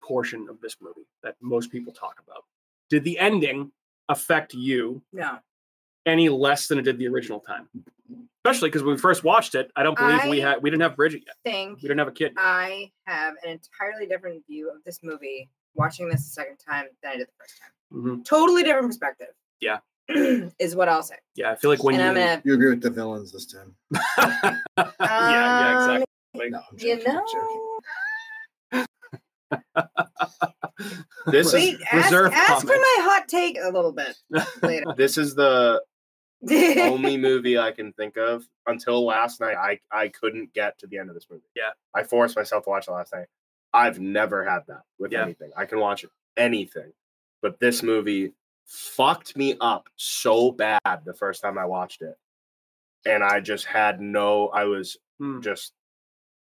portion of this movie that most people talk about. Did the ending affect you No. Any less than it did the original time? Especially because when we first watched it, I don't believe we had we didn't have Bridget yet. Think We didn't have a kid. I have an entirely different view of this movie watching this a second time than I did the first time. Mhm. Totally different perspective. Yeah. is what I'll say. Yeah, I feel like when and you, I'm gonna You agree with the villains this time? yeah, yeah, Um, exactly. No, I'm You joking, I'm joking. know, This is wait, ask, reserve ask for my hot take a little bit later. this is the only movie I can think of until last night. I I couldn't get to the end of this movie. Yeah. I forced myself to watch it last night. I've never had that with Yeah. anything. I can watch anything, but this movie fucked me up so bad the first time I watched it, and I just had no. I was Hmm. just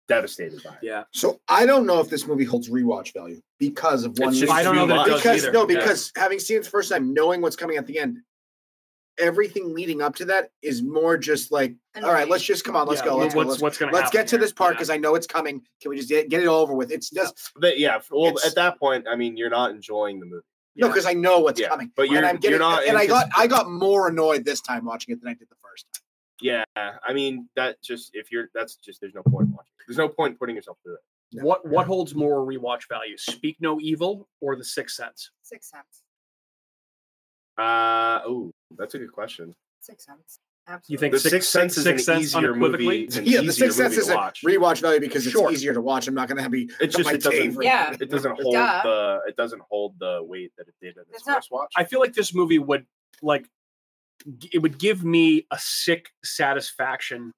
devastated by it. yeah, So I don't know if this movie holds rewatch value because of one. It's just I don't know that it does because either. no, Yeah. because having seen it the first time, knowing what's coming at the end, everything leading up to that is more just like, all right, let's just come on, let's Yeah, go, let's what's go, let's, what's gonna let's get to here? this part Yeah. because I know it's coming. Can we just get, get it over with? It's just But yeah, well, at that point, I mean, you're not enjoying the movie. no, because I know what's Yeah, coming. but you're- and I'm getting, you're not and I got I got more annoyed this time watching it than I did the first time. Yeah, I mean, that just if you're that's just there's no point watching. There's no point putting yourself through it. Yeah. What what holds more rewatch value? Speak No Evil or The Sixth Sense? Sixth Sense. Uh oh, that's a good question. Six cents. You Absolutely. think The Six- Sixth Sense is an Sense easier movie. unequivocally? It's an Yeah, the easier Sixth Sense is a rewatch value because Sure. it's easier to watch. I'm not going to be It's just my it doesn't. favorite. Yeah. It doesn't hold Duh. the. It doesn't hold the weight that it did in its It's not- first watch. I feel like this movie would like it would give me a sick satisfaction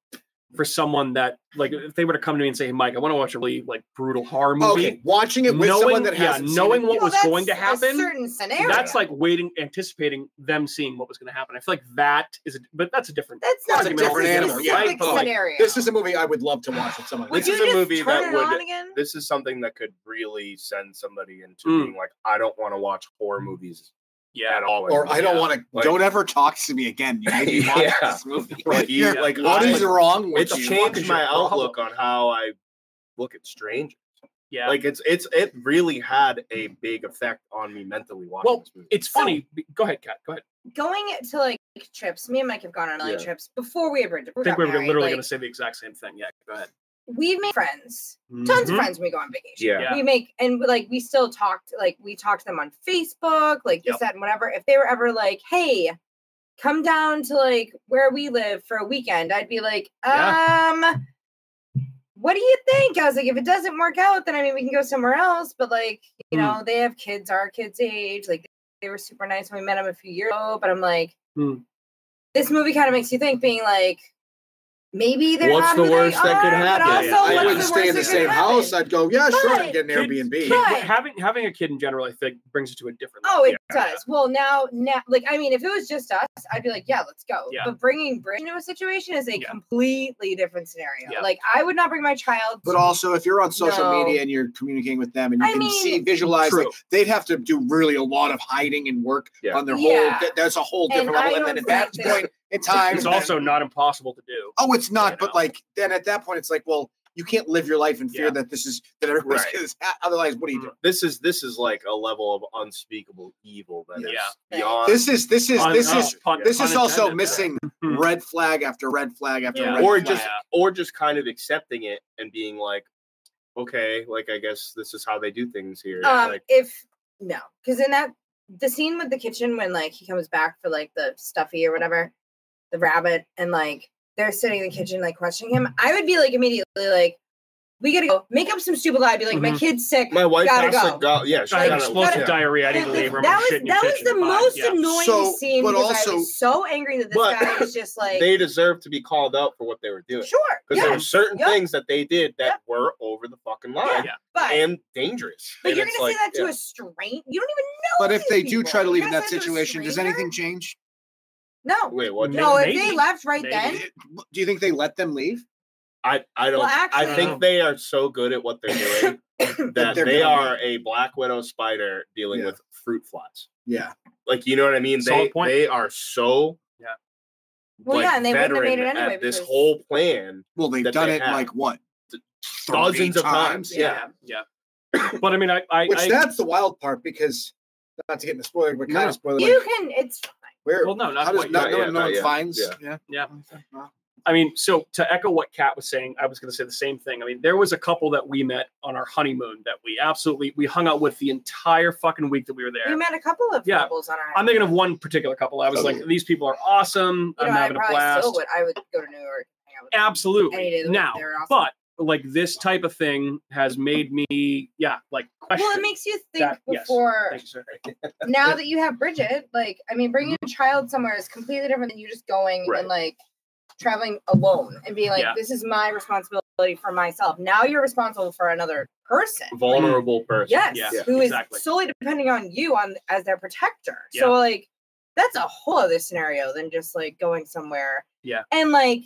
for someone that like if they were to come to me and say, hey, Mike, I want to watch a really like brutal horror movie. Okay, watching it with knowing, someone that yeah, hasn't knowing it. what Well, was going to happen. A certain scenario. That's like waiting, anticipating them seeing what was going to happen. I feel like that is, a, but that's a different. that's not a argument different altogether, yeah, specific but, like. This is a movie I would love to watch with someone. This is a movie that would- this is something that could really send somebody into Mm. being like, I don't want to watch horror movies Yeah, at all. or I don't Yeah. want to. Like- don't ever talk to me again. You made me watch Yeah. this movie. Like, you- You're- like, what I- is wrong with It's you? changed my outlook on how I look at strangers. yeah. Like it's it's it really had a big effect on me mentally watching Well, this movie. it's funny. be- Go ahead, Kat. Go ahead. Going to like trips. Me and Mike have gone on LA Yeah. trips before we ever. I think we got were married, literally like, going to say the exact same thing. Yeah, go ahead. We've made friends. Tons Mhm. of friends when we go on vacation. yeah. Yeah. We make and like we still talked like we talked to them on Facebook, like this, Yep. that, and whatever. If they were ever like, hey, come down to like where we live for a weekend, I'd be like, um, what do you think? I was like, if it doesn't work out, then I mean we can go somewhere else. But like, you Hmm. know, they have kids our kids' age. Like they were super nice when we met them a few years ago. But I'm like, Hmm. this movie kind of makes you think, being like, maybe they're What's the worst that oh, could are, but happen? also, Yeah, I yeah. what's wouldn't stay in the worst that could same house. happen? I'd go, yeah, sure, I But- can get an Airbnb. kid- Right. having having a kid in general, I think, brings it to a different. Oh, level. it does. Well, now, now, like, I mean, if it was just us, I'd be like, yeah, let's go. Yeah. But bringing Brit into a situation is a Yeah. completely different scenario. Yeah. Like, I would not bring my child. But to- also, if you're on social No. media and you're communicating with them and you I can mean, see, visualize, like they'd have to do really a lot of hiding and work Yeah. on their Yeah. whole. that- That's a whole different I level. And then at that- point, in time. It's and then- also not impossible to do. oh, it's not. you But know. like then at that point, it's like, well, you can't live your life in fear Yeah. that this is that everybody's Right. gonna. Otherwise, what are you doing? This is this is like a level of unspeakable evil that is Yeah. beyond. This is this is this oh, is pun- this pun is also missing red flag after red flag after Yeah. red or flag. just or just kind of accepting it and being like, okay, like I guess this is how they do things here. Um, like, if no, because in that the scene with the kitchen when like he comes back for like the stuffy or whatever, the rabbit, and like they're sitting in the kitchen like questioning him, I would be like immediately like, we gotta go make up some stupid lie, be like, my Mhm. kid's sick, my wife gotta go. to go. Yeah, she Like, gotta- explosive gotta- diarrhea. I need to Like, leave. I'm that was shit in your that was the Goodbye. most Yeah. annoying So, scene but because I also- was so angry that this But guy was just like, they deserve to be called out for what they were doing. sure, Because there were certain Yep. things that they did that Yep. were over the fucking line Yeah. but and dangerous. but And you're gonna like, say that to a stranger? You don't even know. But if these they do try to leave in that say to a situation, does anything change? No, Wait, what? Maybe. no. If they left right Maybe. then, Do you think they let them leave? I I don't. Well, I actually- think oh. they are so good at what they're doing that they're they gonna- are a black widow spider dealing Yeah. with fruit flies. Yeah. Like you know what I mean? Solid They point. they are so Yeah. Well, like, yeah, and they wouldn't have made it anyway at this whole plan Well, they've done they it like what? dozens of times. Yeah. yeah, yeah. But I mean, I, I, Which I that's the wild part because not to get into spoiler, but kind No. of spoiler. you can. It's where? well, no, not how does quite. not, Not no, yet, no not one yet. finds? Yeah. Yeah. Yeah. I mean, so to echo what Kat was saying, I was going to say the same thing. I mean, there was a couple that we met on our honeymoon that we absolutely we hung out with the entire fucking week that we were there. we met a couple of Yeah. couples on our. I'm thinking of one particular couple. I was like, oh. these people are awesome. You I'm know, I having a blast. still would. I would go to New York. hang out with them. Any day Absolutely. of the Now, they're awesome. but like this type of thing has made me, yeah, like question. well, it makes you think that- before. Thank you, sir. now that you have Bridget, like, I mean, bringing a child somewhere is completely different than you just going Right. and like traveling alone and being like, Yeah. this is my responsibility for myself. Now you're responsible for another person. Vulnerable person. Yes, Yeah, who is exactly. solely depending on you on as their protector. Yeah. So like that's a whole other scenario than just like going somewhere. Yeah. And like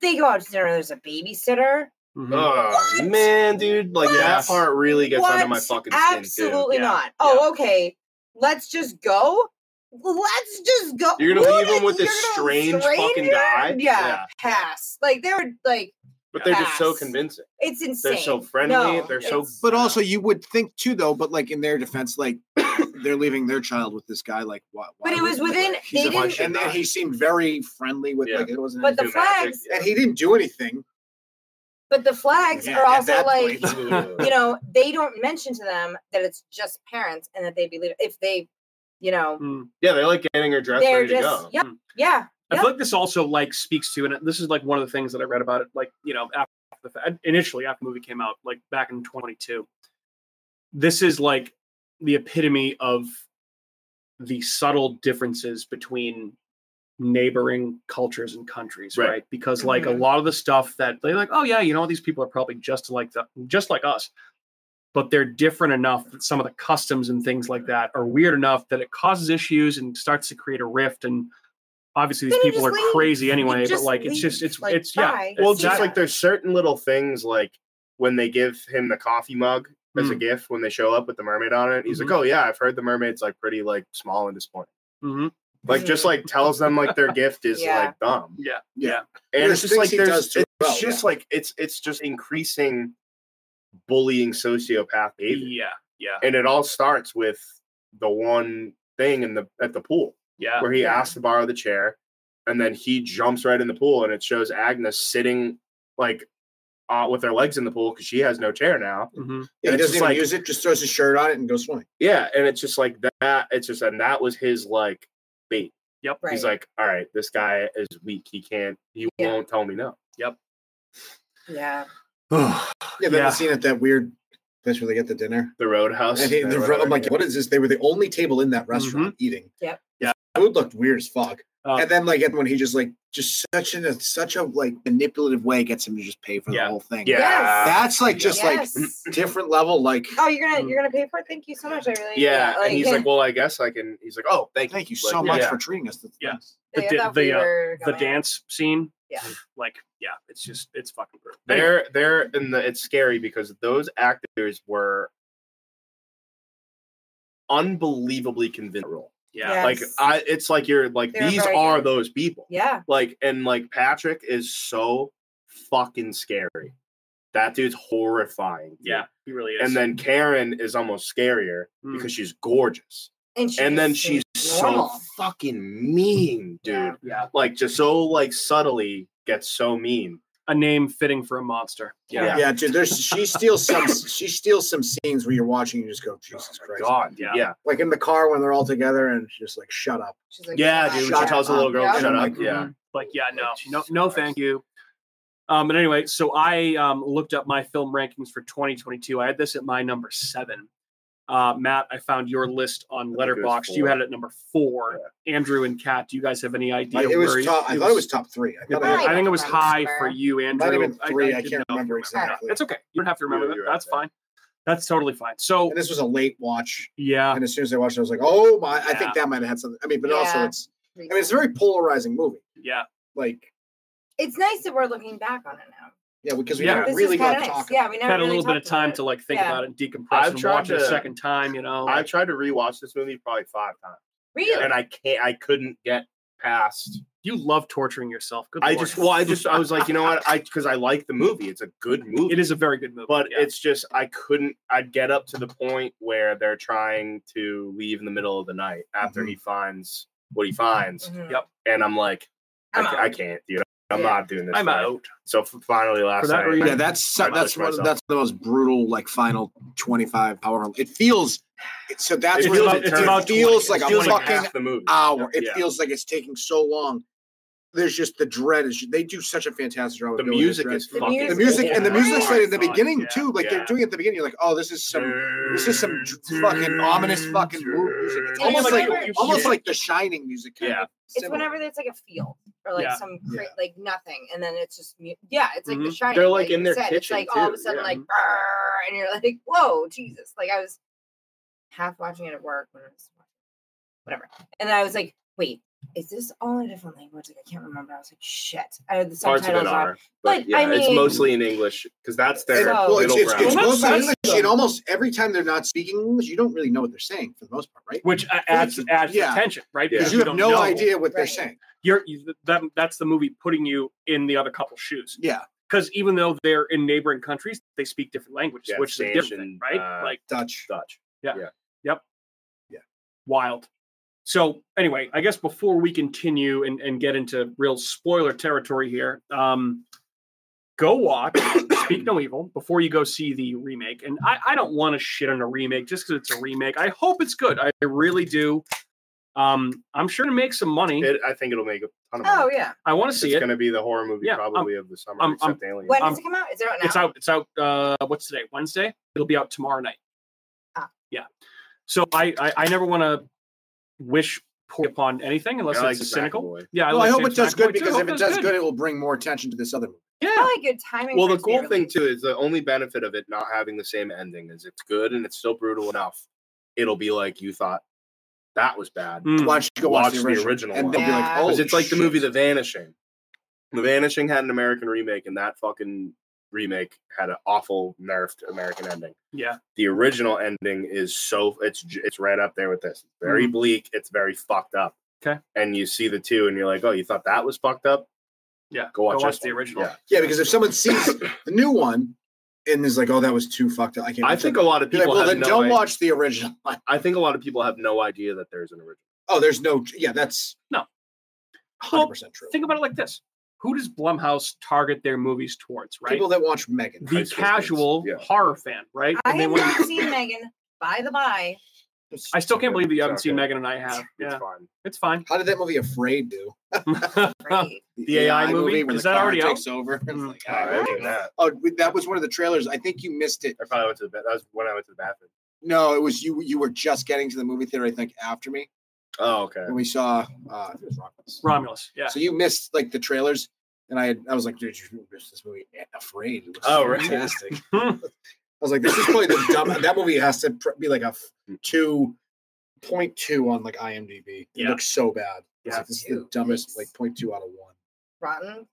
they go out to dinner, there's a babysitter. Mhm. Oh What? man, dude, like What? that part really gets under my fucking skin Absolutely Yeah. not. Oh, okay. Let's just go. Let's just go. You're gonna What? leave him with this You're gonna- strange fucking guy? Yeah, Yeah. pass. Like they were like. But they're just so convincing. it's insane. They're so friendly. No, they're so. But also, you would think too, though. But like in their defense, like they're leaving their child with this guy. Like what? But it was within- He's they a didn't- bunch, and, and he seemed very friendly with Yeah. like it wasn't. But the anything- magic, flags, and he didn't do anything. but the flags Yeah, are also like, you know, they don't mention to them that it's just parents and that they believe if they, you know, Mm. yeah, they're like getting her dressed they're ready to just, go. yep, Mm. yeah, I Yep. feel like this also like speaks to, and this is like one of the things that I read about it, like you know, after the initially after the movie came out, like back in 22. This is like the epitome of the subtle differences between neighboring cultures and countries, Right. right? Because like a Mhm. lot of the stuff that they're like, oh yeah, you know, these people are probably just like the, just like us, but they're different enough that some of the customs and things like that are weird enough that it causes issues and starts to create a rift and obviously these Then people are leave. crazy anyway but just like it's just it's Like, it's yeah bye. Well, it's just Yeah. like there's certain little things like when they give him the coffee mug as a gift when they show up with the mermaid on it. He's Mhm. like, "Oh yeah, I've heard the mermaid's like pretty like small and disappointing." Mhm. Like just like tells them like their gift is Yeah. like dumb. yeah Yeah. And There's it's just like there's does too it's well, just yeah. like it's it's just increasing bullying sociopath behavior. yeah yeah And it all starts with the one thing in the at the pool yeah where he Yeah. asks to borrow the chair and then he jumps right in the pool and it shows Agnes sitting like uh, with her legs in the pool because she has no chair now. Mhm. Yeah, he doesn't even like- use it. Just throws his shirt on it and goes swimming. Yeah, and it's just like that. It's just and that was his like bait. yep right. He's like, all right, this guy is weak. He can't. He Yeah. won't tell me no. Yep. Yeah, Yeah, then Yeah. the scene at that weird place where they get the dinner. The Roadhouse. And he, or the, whatever, I'm like, yeah. what is this? They were the only table in that restaurant eating. Yep. Yeah. Food looked weird as fuck. Uh, and then like when he just like just such in a such a like manipulative way gets him to just pay for Yeah. the whole thing. Yeah. Yes. That's like just Yes. like different level. Like oh, you're gonna you're gonna pay for it. Thank you so much. I really Yeah, like, and he's like, well, I guess I can. He's like, oh, thank, thank you Like, so much yeah. for treating us. Yes, Yeah. things. the I da- thought the, we uh, the going- dance scene Yeah. like yeah it's just it's fucking brutal They're they're in the. It's scary because those actors were unbelievably convincing. Role. Yeah. Like I, it's like you're like They're these are good. those people. Yeah. Like and like Patrick is so fucking scary. That dude's horrifying. dude. Yeah, he really is. And then Karen is almost scarier Mm. because she's gorgeous. And, she and then just she's seems so fucking mean, dude. Yeah. yeah, Like just so like subtly gets so mean. A name fitting for a monster. Yeah. Yeah, dude. There's she steals some she steals some scenes where you're watching and you just go, Jesus Christ. God, Yeah. yeah. Yeah, Like in the car when they're all together and she's just like, shut up. She's like, yeah dude. up, She tells the little girl, Yeah. to shut up. Like, Yeah. Mhm. Like, yeah, no, Jesus no, no, Christ. thank you. Um, but anyway, so I um, looked up my film rankings for 2022. I had this at my number seven. Uh, Matt, I found your list on think it was Letterboxd. You had it at number four. Andrew and Kat, do you guys have any idea? Like, it where was top. I thought it was top three. I thought I I I think it was high for you, Andrew. Might have been three, I didn't can't know if you remember that. exactly. It's okay. You don't have to remember You're- that. you're right That's there. fine. That's totally fine. So and this was a late watch. yeah, And as soon as I watched it, I was like, oh my! I think that might have had something. I mean, but also it's. I mean, it's a very polarizing movie. yeah. Like, It's nice that we're looking back on it now. Yeah, because we Yeah. never This really is got kind to of talk. Yeah, we never Had a little bit of time to like think Yeah. about it and decompress I've and tried watch it a second time. You know, I've tried to rewatch this movie probably five times. Really? And I can't I couldn't get past you love torturing yourself. Good I lord. just well, I just I was like, you know what? I because I like the movie. It's a good movie. it is a very good movie, but yeah. it's just I couldn't. I'd get up to the point where they're trying to leave in the middle of the night after Mhm. he finds what he finds, Mhm. Yep. and I'm like, I, I'm ca- I out. can't, dude. I'm Yeah. not doing this. I'm tonight. out. So finally, last that night, reason- Yeah, that's I that's pushed one, that's the most brutal like final twenty five power. It feels. It, so that's It what feels it, eternal. it about feels like it a feels like fucking half the movie. hour. It Yeah. feels like it's taking so long. There's just the dread. Is they do such a fantastic job. of The music dread. is The fucking. the music and the music music's like in the beginning yeah, too. Like yeah. they're doing it at the beginning. You're like, oh, this is some this is some fucking ominous fucking music. It's Yeah, almost it's like whenever- almost like the Shining music. Kind Yeah. of It's similar. whenever there's like a field or like Yeah. some cra- Yeah. like nothing, and then it's just mu- yeah, it's like the Mhm. shining. They're, like, in you their said. It's kitchen, like all of a sudden yeah. like and you're like, whoa, Jesus! Like I was half watching it at work when I was whatever, and I was like, wait, is this all in a different language? Like I can't remember. I was like, shit. I had the Parts of subtitles it off. are, but But, yeah, I it's mostly in English because that's their So- Well, it's, middle it's, ground. it's Well, mostly English, nice, and almost every time they're not speaking English, you don't really know what they're saying for the most part, right? which a- adds it's- adds yeah. tension, right? Because Because you have no know. idea what they're saying. You're you, that that's the movie putting you in the other couple's shoes. Yeah, Because even though they're in neighboring countries, they speak different languages, Yeah, which is a Spanish different thing, right? uh, like Dutch. Dutch. Yeah. yeah. Yep. Yeah. Wild. So anyway, I guess before we continue and, and get into real spoiler territory here, um, go watch Speak No Evil before you go see the remake. And I, I don't want to shit on a remake just because it's a remake. I hope it's good. I really do. Um, I'm sure to make some money. It, I think it'll make a ton of money. Oh yeah. I want to see it's it. going to be the horror movie Yeah, probably of the summer, I'm- except Alien. When does it come out? Is it out now? It's out. It's out. Uh, what's today? Wednesday. It'll be out tomorrow night. Ah. Yeah. So I I, I never want to wish poor upon anything unless I it's the cynical. McAvoy. Yeah. Well, I like hope it does McAvoy good because Hope if it does good, it will bring more attention to this other movie. yeah. Probably good timing. Well, the it to be cool thing too is the only benefit of it not having the same ending is it's good and it's still brutal enough. It'll be like you thought that was bad. Mm. Why don't you go watch, the original, and one. then be like, oh, Because it's like the movie The Vanishing. The Vanishing had an American remake, and that fucking remake had an awful nerfed American ending. Yeah. The original ending is so it's j- it's right up there with this. It's very bleak. It's very fucked up. Mm-hmm. Okay. And you see the two, and you're like, oh, you thought that was fucked up? Yeah. Go watch, this the one. original. Yeah. Yeah, because if someone sees the new one and is like, "Oh, that was too fucked up," I can't. I think it. a lot of Be like, people well, have then no don't idea- watch the original. I think a lot of people have no idea that there's an original. Oh, there's no. Yeah, that's No. hundred percent true. Think about it like this: Who does Blumhouse target their movies towards? Right. People that watch Megan. the casual yeah. horror fan, right? I And they have wanna- not seen Megan. By the by, I still can't believe that you haven't seen okay. Megan and I have. It's Yeah, fine. it's fine. How did that movie Afraid do? great. The AI movie? where Is the that car already out? over. It's Mm. like, All right, that. Oh, that was one of the trailers. I think you missed it. I probably went to the bed. That was when I went to the bathroom. No, it was you. You were just getting to the movie theater. I think after me, Oh, okay. and we saw. Uh, I think it was Romulus. Romulus. Yeah. So you missed like the trailers, and I had, I was like, dude, you missed this movie. Afraid. It was Oh, right. fantastic. I was like, this is probably the dumb. That movie has to pr- be like a f- two point two on like IMDb. It Yeah. looks so bad. Yeah. like, this is the dumbest. Like point two out of one. Rotten.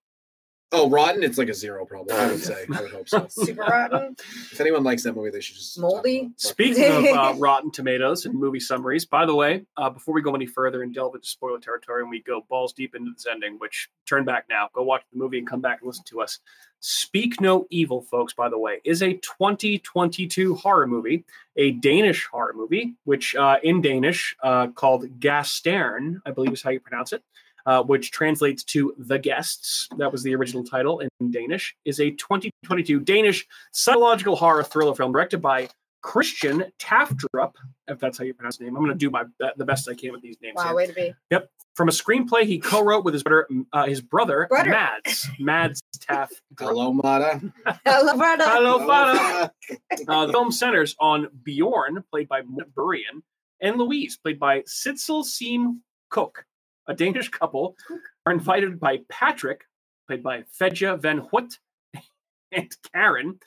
Oh, Rotten, it's like a zero, probably. I would say. I would hope so. Super rotten, If anyone likes that movie, they should just moldy. Speaking of uh, Rotten Tomatoes and movie summaries, by the way, uh, before we go any further and delve into spoiler territory and we go balls deep into this ending, which turn back now, go watch the movie and come back and listen to us. Speak No Evil, folks, by the way, is a 2022 horror movie, a Danish horror movie, which uh, in Danish uh, called Gastern, I believe is how you pronounce it. Uh, which translates to The Guests. That was the original title in Danish. Is a 2022 Danish psychological horror thriller film directed by Christian Tafdrup, if that's how you pronounce his name. I'm going to do my the best I can with these names. Wow, here. way to be. Yep. From a screenplay he co-wrote with his brother, uh, his brother, Brother. Mads Mads Taft. Hello, Mata. Hello, brother. Hello, Fada. Uh, the film centers on Bjorn, played by Burian, and Louise, played by Sidsel Siem Koch. A Danish couple are invited by Patrick, played by Fedja Van Huêt, and Karen,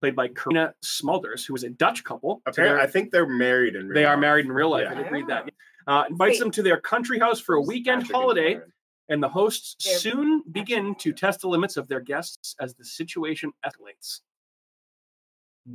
played by Karina Smulders, who is a Dutch couple. to Apparently, their- I think they're married in real they are life. married in real life. I Yeah. did read that. Uh, invites Wait. them to their country house for a weekend Patrick holiday, Karen. and the hosts They're- soon begin to test the limits of their guests as the situation escalates.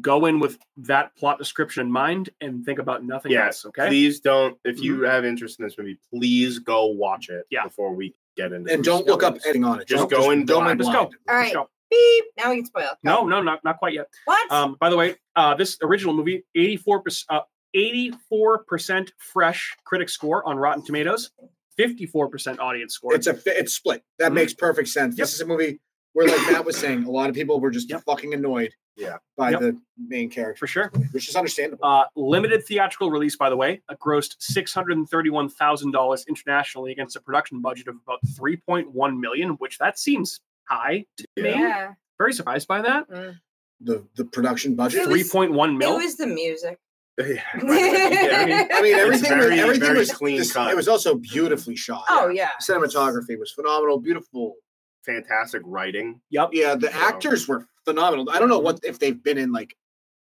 Go in with that plot description in mind and think about nothing Yeah, else. Okay. Please don't. If you have interest in this movie, please go watch it. Yeah. Before we get into And don't look up anything on it. Just Don't- go in don't blind. Let's go. All right. Go. Beep. Now we can spoil. Go. No, no, not not quite yet. What? Um, by the way, uh, this original movie, 84 percent, uh, 84 percent fresh critic score on Rotten Tomatoes, 54 percent audience score. It's a fi- it's split. That Mhm. makes perfect sense. This is a movie where, like Matt was saying, a lot of people were just Yep. fucking annoyed. Yeah. By Yep. the main character, for sure. which is understandable. Uh, limited theatrical release, by the way, uh, grossed six hundred and thirty-one thousand dollars internationally against a production budget of about three point one million, which that seems high to me. yeah. Very surprised by that. Mm. the the production budget. It Three was- point It mil. was the music. Yeah, Yeah, I mean, It's everything very, was everything very was clean this- cut. It was also beautifully shot. Oh yeah. cinematography was phenomenal, beautiful. Fantastic writing. Yep. Yeah, the Wow. actors were phenomenal. I don't know what if they've been in like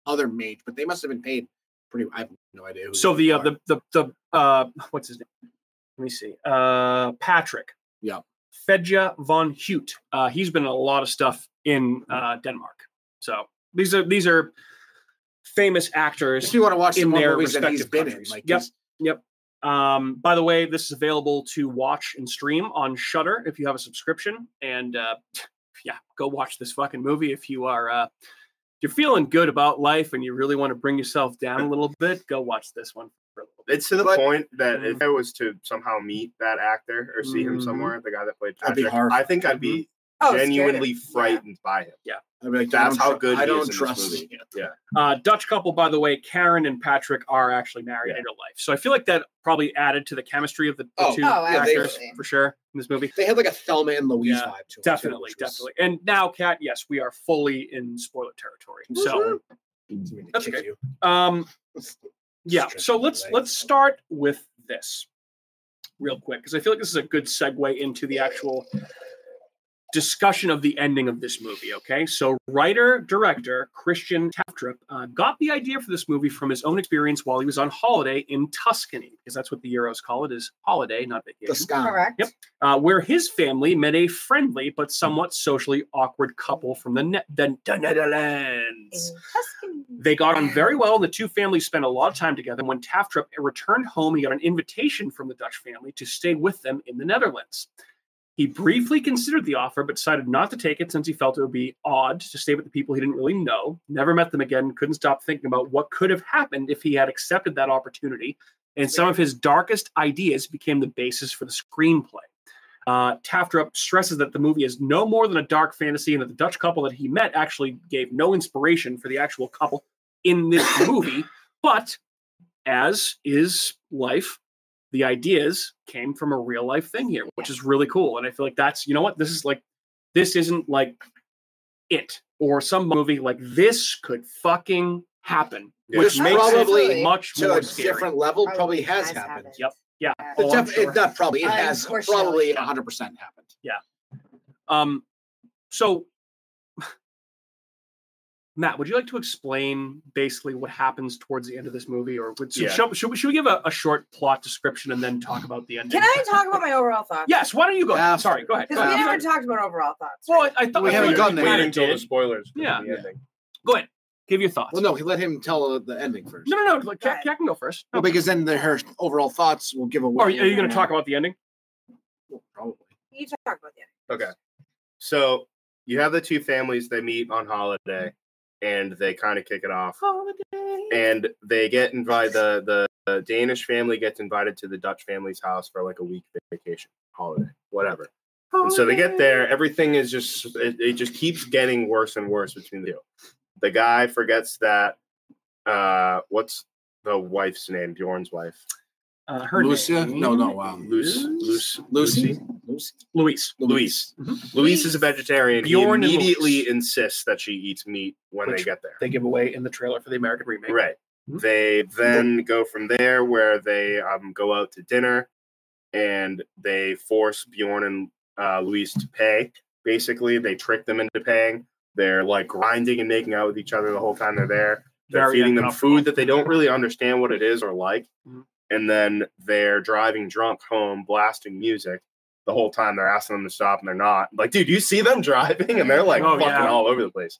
other major, but they must have been paid pretty. I have no idea. Who So the uh, the the the uh, what's his name? Let me see. Uh, Patrick. Yeah. Fedja van Huêt. Uh, he's been in a lot of stuff in uh, Denmark. So these are these are famous actors if you want to watch in some their movies that he's respective been countries. in, like Yep. he's- Um, by the way, this is available to watch and stream on Shudder if you have a subscription. And uh, yeah, go watch this fucking movie if you are uh, if you're feeling good about life and you really want to bring yourself down a little bit. Go watch this one for a little bit. It's to the But- point that Mhm. if I was to somehow meet that actor or see him Mhm. somewhere, the guy that played I'd be Patrick. I think I'd be Oh, scared of- genuinely yeah. frightened by him. Yeah. I mean, like, That's I how good I he don't is trust movie. you. Yeah. Uh, Dutch couple, by the way, Karen and Patrick are actually married Yeah. in real life. So I feel like that probably added to the chemistry of the, the Oh, two oh, yeah, they- actors for sure in this movie. They had like a Thelma and Louise Yeah, vibe to it. too, Definitely, was- definitely. And now, Kat, yes, we are fully in spoiler territory. So, Doesn't mean to That's okay. you. um, yeah. So let's let's start with this real quick because I feel like this is a good segue into the actual discussion of the ending of this movie. Okay, so writer director Christian Tafdrup uh, got the idea for this movie from his own experience while he was on holiday in Tuscany, because that's what the Euros call it is holiday, not vacation. sky. Correct. Yep. uh, where his family met a friendly but somewhat socially awkward couple from the, ne- the, the Netherlands. In Tuscany. They got on very well, and the two families spent a lot of time together. When Tafdrup returned home, he got an invitation from the Dutch family to stay with them in the Netherlands. He briefly considered the offer, but decided not to take it since he felt it would be odd to stay with the people he didn't really know. Never met them again, couldn't stop thinking about what could have happened if he had accepted that opportunity. And some of his darkest ideas became the basis for the screenplay. Uh, Tafdrup stresses that the movie is no more than a dark fantasy, and that the Dutch couple that he met actually gave no inspiration for the actual couple in this movie. But as is life, the ideas came from a real life thing here, which is really cool. And I feel like that's you know what this is like. This isn't like it or some movie like this could fucking happen, Yeah. which This makes probably it much To more a scary. different level, Probably probably has has happened. happened. Yep. Yeah. Yeah. Oh, It I'm def- sure. it- not probably. It has probably yeah. 100% happened. Yeah. Um, so Matt, would you like to explain basically what happens towards the end of this movie, or would, Yeah. should, should, we, should we give a, a short plot description and then talk about the ending? Can I talk about my overall thoughts? Yes. Why don't you go? ahead? Sorry. Go ahead. Because we ahead. never talked about overall thoughts. Well. I, I thought We I haven't thought done you that. Wait kinda until the spoilers. Yeah. the Yeah. Go ahead. Give your thoughts. Well, no, let him tell the ending first. no, no, no. Like, Go Kat. Kat can go first. Well, because then the, her overall thoughts will give away. Or are you going to talk about the ending? Well, probably. You talk about the Okay. So you have the two families they meet on holiday and they kind of kick it off. And they get invited the, the the Danish family gets invited to the Dutch family's house for like a week vacation, holiday, whatever. And so they get there, everything is just it, it just keeps getting worse and worse between the two. The guy forgets that uh what's the wife's name, Bjorn's wife? Uh, her Lucia? name No, no, um, Luce, Luce, Lucy. Lucy. Louise. Louise. Mhm. Louise is a vegetarian. Bjorn he immediately insists that she eats meat when Which- they get there. They give away in the trailer for the American remake. Right. Mhm. They then go from there where they um, go out to dinner and they force Bjorn and uh, Louise to pay. Basically, they trick them into paying. They're like grinding and making out with each other the whole time they're there. They're Very feeding them food that they don't really understand what it is or like. Mhm. And then they're driving drunk home, blasting music. The whole time they're asking them to stop and they're not. Like, dude, you see them driving and they're like Oh, fucking yeah. all over the place.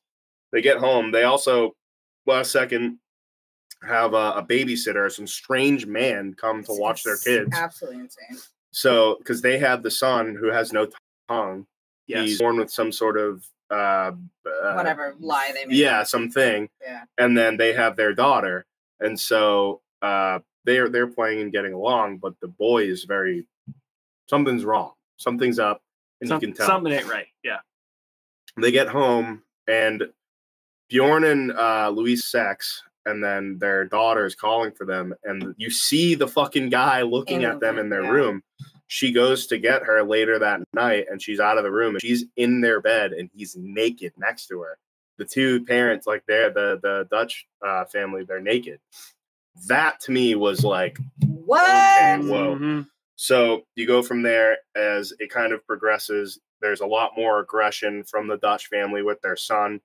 They get home. They also, last second, have a, a babysitter, some strange man come to It's- watch their kids. Absolutely insane. So, because they have the son who has no tongue, Yes. he's born with some sort of uh, uh, Whatever lie they made. yeah, something. Yeah. And then they have their daughter, and so uh, they're they're playing and getting along, but the boy is very something's wrong, something's up, and Some- you can tell. Something ain't right. Yeah. They get home, and Bjorn and uh, Louise sex, and then their daughter is calling for them, and you see the fucking guy looking In at them in their yeah. room. She goes to get her later that night, and she's out of the room, and she's in their bed, and he's naked next to her. The two parents, like they're the the Dutch uh, family, they're naked. That to me was like What? Okay, whoa. Mhm. So you go from there as it kind of progresses. There's a lot more aggression from the Dutch family with their son,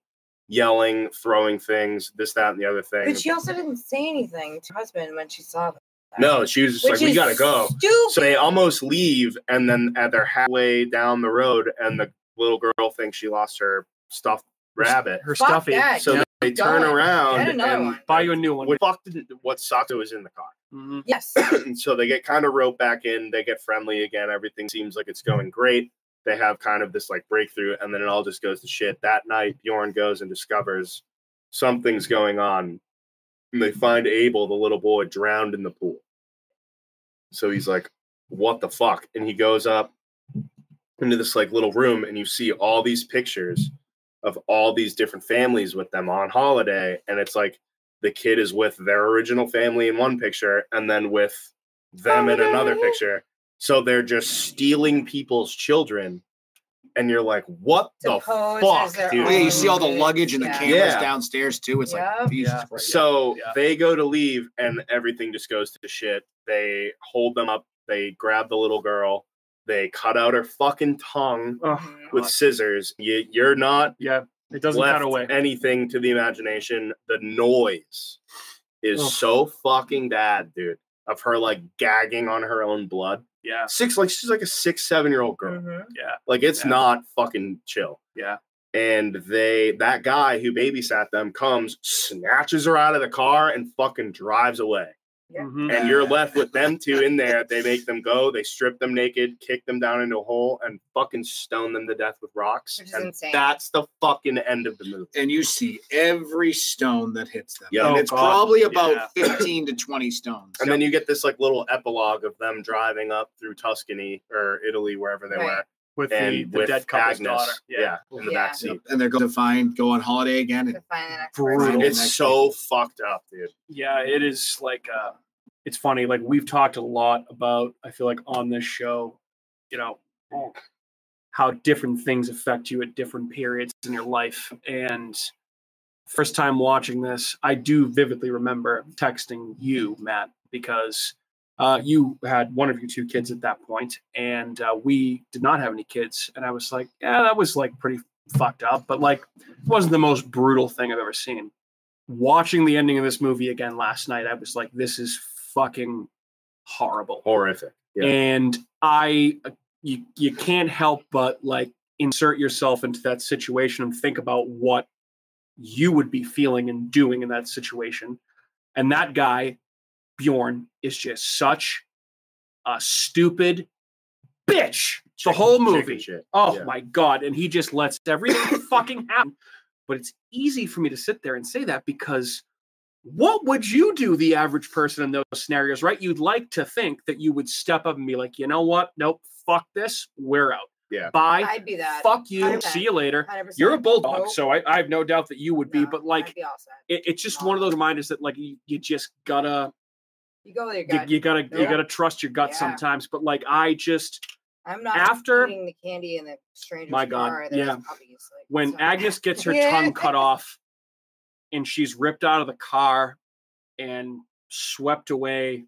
yelling, throwing things, this, that, and the other thing. But she also didn't say anything to her husband when she saw that. no, she was just Which like, "We gotta go." Stupid. So they almost leave, and then at their halfway down the road, and the little girl thinks she lost her stuffed rabbit. Her Fuck stuffy. that. So Yeah. they turn Going. around and one. Buy you a new one. what fucked it- what sucked it was in the car. Mhm. yes. so they get kind of roped back in. They get friendly again. Everything seems like it's going great. They have kind of this like breakthrough, and then it all just goes to shit. That night, Bjorn goes and discovers something's going on. And they find Abel, the little boy, drowned in the pool. So he's like, "What the fuck?" And he goes up into this like little room, and you see all these pictures of all these different families with them on holiday, and it's like the kid is with their original family in one picture and then with them in another picture. So they're just stealing people's children. And you're like, what To the fuck, dude? Oh, yeah, you see all the luggage and the Yeah. cameras Yeah. downstairs too. It's Yep. like Jesus Yeah. Christ. So Yeah. they go to leave and everything just goes to shit. They hold them up. They grab the little girl. They cut out her fucking tongue Ugh, Mhm. with scissors. You, you're not yeah. It doesn't left cut away. anything to the imagination. The noise is Ugh. so fucking bad, dude. Of her like gagging on her own blood. Yeah. Six, like she's like a six, seven year old girl. Mhm. Yeah. Like it's Yeah. not fucking chill. Yeah. And they, that guy who babysat them comes, snatches her out of the car, and fucking drives away. Yeah. Mhm. And you're left with them two in there. They make them go. They strip them naked, kick them down into a hole, and fucking stone them to death with rocks. Which is and insane. that's the fucking end of the movie. and you see every stone that hits them. Yeah. And Oh, it's God. probably about Yeah. 15 to 20 stones. And then you get this like little epilogue of them driving up through Tuscany or Italy, wherever they Right. were, With the, and the with dead couple's Agnes, daughter. yeah, in the Yeah. back seat. and they're going to find go on holiday again. And find the next Brutal. person. It's so fucked up, dude. yeah it is like uh it's funny like we've talked a lot about i feel like on this show you know how different things affect you at different periods in your life and first time watching this i do vividly remember texting you matt because uh, you had one of your two kids at that point and uh, we did not have any kids and i was like yeah that was like pretty fucked up, but like it wasn't the most brutal thing I've ever seen. Watching the ending of this movie again last night, I was like, this is fucking horrible. Horrific. Yeah. And I you you can't help but like insert yourself into that situation and think about what you would be feeling and doing in that situation. And that guy, Bjorn, is just such a stupid bitch. the whole movie. Oh Yeah. my god! And he just lets everything fucking happen. But it's easy for me to sit there and say that because what would you do, the average person in those scenarios, right? You'd like to think that you would step up and be like, you know what? Nope, fuck this. We're out. Yeah. Bye. I'd be that. Fuck you. 100%. See you later. 100%. You're a bulldog, Nope. so I, I have no doubt that you would be. No, but like, be it, it's just one of those reminders that like you, you just gotta You go with your you, gut. you gotta you gotta trust your gut Yeah. sometimes. But like, I just I'm not after- eating the candy in the stranger's My God, car. Yeah. puppies, like, when so- Agnes gets her Yeah. tongue cut off and she's ripped out of the car and swept away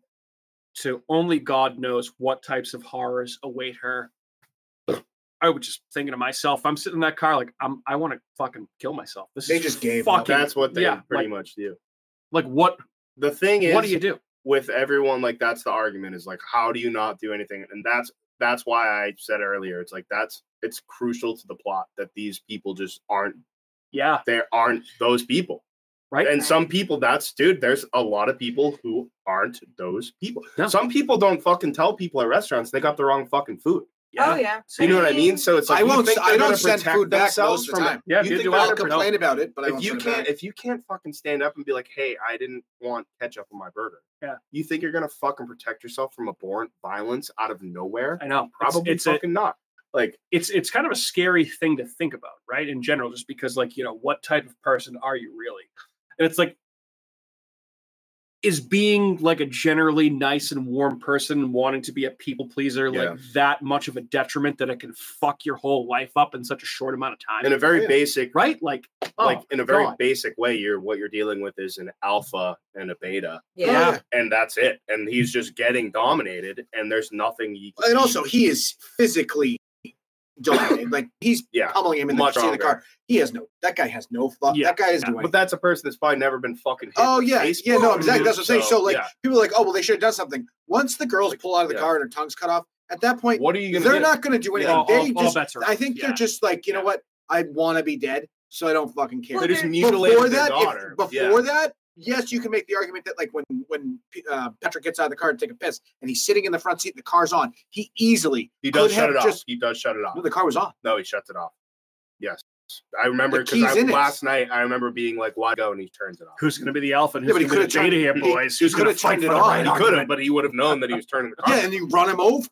to only God knows what types of horrors await her. I was just thinking to myself, I'm sitting in that car like I'm I want to fucking kill myself. This They is just gave up. That's what they yeah, pretty like, much do. like what The thing is, what do you do? With everyone like that's the argument is like how do you not do anything? And that's that's why i said earlier it's like that's it's crucial to the plot that these people just aren't Yeah, there aren't those people. Right. and some people that's dude there's a lot of people who aren't those people. No. some people don't fucking tell people at restaurants they got the wrong fucking food Oh yeah. you know what i mean so it's like I you won't. think I don't send protect food back themselves most of the from it. time. Yeah, you you think do I'll whatever, gonna no. complain about it, but I if won't you send can't back. if you can't fucking stand up and be like hey i didn't want ketchup on my burger Yeah. you think you're gonna fucking protect yourself from abhorrent violence out of nowhere I know. Probably it's, a, fucking not like it's it's kind of a scary thing to think about, right? In general, just because like, you know, what type of person are you really? And it's like is being like a generally nice and warm person and wanting to be a people pleaser Yeah. like that much of a detriment that it can fuck your whole life up in such a short amount of time? in a very Yeah. basic right? Like oh, like oh, in a very God. basic way you're what you're dealing with is an alpha and a beta Yeah. Oh, yeah. and that's it and he's just getting dominated and there's nothing you can And also, he is physically like he's yeah pummeling him in the of the car. He has no. That guy has no fuck. Yeah. That guy is Yeah. doing. but that's a person that's probably never been fucking hit Oh yeah, yeah, no, exactly. That's what I'm saying. So, like, yeah. people are like, oh well, they should have done something. Once the girls pull out of the car and their tongues cut off, at that point, what are you gonna they're do? not going to do anything. all, they all- all just, are I think they're just like, you know what? I want to be dead, so I don't fucking care. they just Before mutilated before their that, if- daughter before that, yes, you can make the argument that like when when uh, Patrick gets out of the car to take a piss and he's sitting in the front seat, and the car's on. He easily he does could shut have it off just- he does shut it off no, the car was on. no he shuts it off yes i remember because key's in it. last night i remember being like why go and he turns it off Who's going to be the alpha? And Yeah, who's but he going to be the could've beta here, turned- boys? he Who's going to could've fight for it the on. right He he could have but he would have known that he was turning the car Yeah, and you run him over.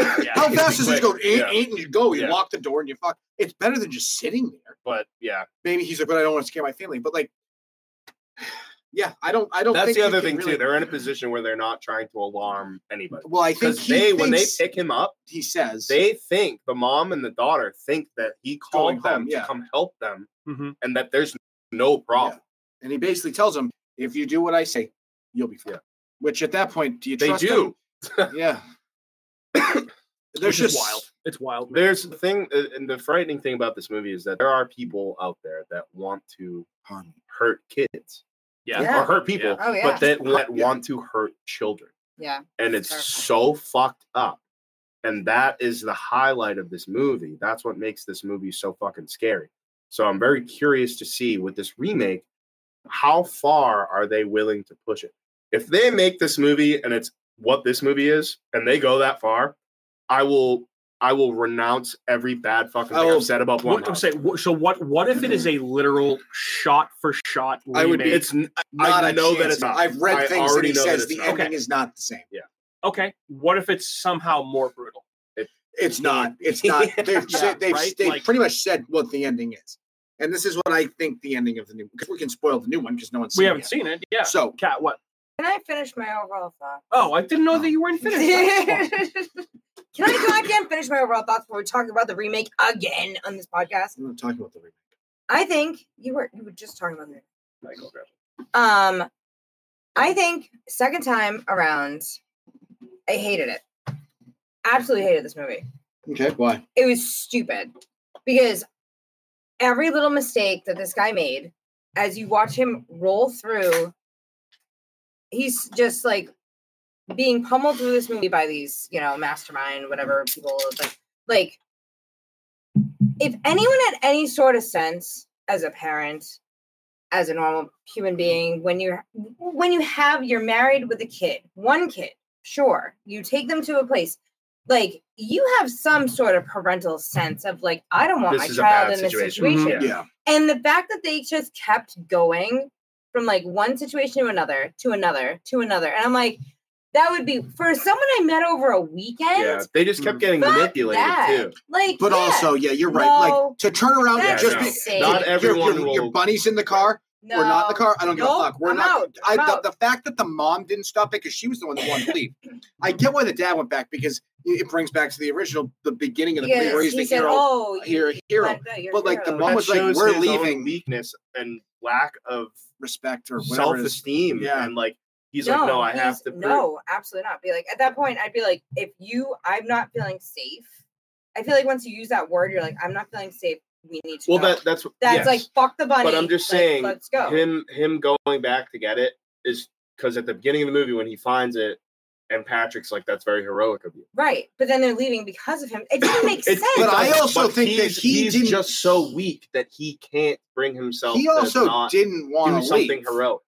Yeah. How fast does it go? Ain't, Yeah. ain't, and you go. You Yeah. lock the door and you fuck. It's better than just sitting there. but yeah Maybe he's like, but I don't want to scare my family. But like, yeah, I don't. I don't. that's think the other thing really- too they're in a position where they're not trying to alarm anybody Well, I think because he they when they pick him up he says they think the mom and the daughter think that he Going called them home, yeah. to come help them Mhm. and that there's no problem and he basically tells them, if you do what I say, you'll be fine. Yeah. Which at that point, do you they trust do him? Yeah. There's Which just is wild. It's wild. man. there's the thing uh, and the frightening thing about this movie is that there are people out there that want to harm. hurt kids Yeah. Yeah. or hurt people Oh yeah. but that, that Yeah. want to hurt children yeah. and it's so fucked up and that is the highlight of this movie that's what makes this movie so fucking scary so i'm very curious to see with this remake how far are they willing to push it if they make this movie and it's what this movie is and they go that far i will i will renounce every bad fucking thing will- i've said about What, I'm saying, wh- so what? What if it is a literal shot for shot? I would be- it's n- Not I a know that it's not. I've read I things that already he know that says the not. ending Okay. is not the same. Yeah. Okay. What if it's somehow more brutal? It's not. It's not. They've Yeah, said, they've, right? they've Like- pretty much said what the ending is, and this is what I think the ending of the new. Because we can spoil the new one because no one's We haven't it seen it. Yeah. So Kat, what? Can I finish my overall thought? Oh, I didn't know that you weren't finished. Can I? Can I can't finish my overall thoughts before we talk about the remake again on this podcast? I'm not talking about the remake. I think you were you were just talking about the Michael, grab Um, I think second time around, I hated it. Absolutely hated this movie. Okay, why? It was stupid because every little mistake that this guy made, as you watch him roll through, he's just like being pummeled through this movie by these, you know, mastermind, whatever people like. Like, if anyone had any sort of sense as a parent, as a normal human being, when you're when you have you're married with a kid, one kid, sure, you take them to a place. Like you have some sort of parental sense of like, I don't want This my child bad in this situation. situation. Mhm. Yeah. And the fact that they just kept going from like one situation to another, to another, to another. And I'm like, that would be for someone I met over a weekend. Yeah, they just kept mm. getting fuck manipulated that. too. Like, But yeah, also, yeah, you're right. No. Like to turn around and just no. be, insane. Not your- everyone your, will- your bunny's in the car. no. We're not in the car. I don't give Nope, a fuck. We're I'm not. out. I, the, the fact that the mom didn't stop it because she was the one that wanted to leave. I get why the dad went back because it brings back to the original, the beginning of the movie Yes, where he's he the said, hero. "Oh, you- hero, hero. let- no, you're But, like, the mom That was like, "We're leaving." weakness and lack of respect or self esteem. Yeah. and like he's like, no, I have he's- to. prove- No, absolutely not. Be like at that point, I'd be like, if you, I'm not feeling safe. I feel like once you use that word, you're like, I'm not feeling safe. We need to. Well, go. that that's that's yes. like fuck the bunny. But I'm just like, saying, let's go. him him going back to get it is because at the beginning of the movie when he finds it, and Patrick's like, "That's very heroic of you." right, but then they're leaving because of him. It doesn't make sense. But I also but think that he's, he he's didn't- just so weak that he can't bring himself. He also not didn't want to do something leave. heroic.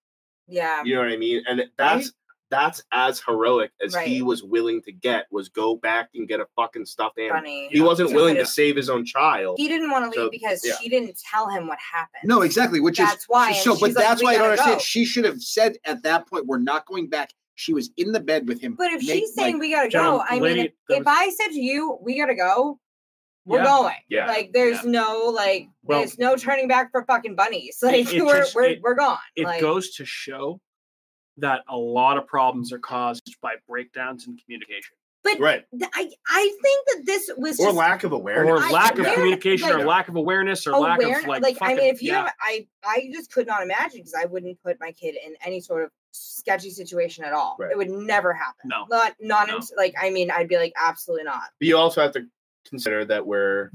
Yeah, You know what I mean? And that's that's as heroic as he was willing to get was go back and get a fucking stuffed animal. funny. He wasn't Yeah. willing to save his own child. He didn't want to leave So, because yeah. she didn't tell him what happened. No, exactly. Which That's is why, So, but like, that's why I don't understand. go." She should have said at that point, "We're not going back." She was in the bed with him. But if Make- she's saying like, we gotta John, go, I lady, mean, if, that if I said to you, we gotta go, we're Yeah. going. Yeah. Like, there's no like, Well- there's no turning back for fucking bunnies. Like, it we're just- we're, it- we're gone. It like, goes to show that a lot of problems are caused by breakdowns in communication But Right. th- I I think that this was Or just lack of awareness. or I- lack of yeah, communication or lack of awareness or lack of like, Like, I mean, if you yeah. have, I I just could not imagine because I wouldn't put my kid in any sort of sketchy situation at all. Right. It would never happen. No. not not No. in- like I mean, I'd be like absolutely not. But you also have to consider that we're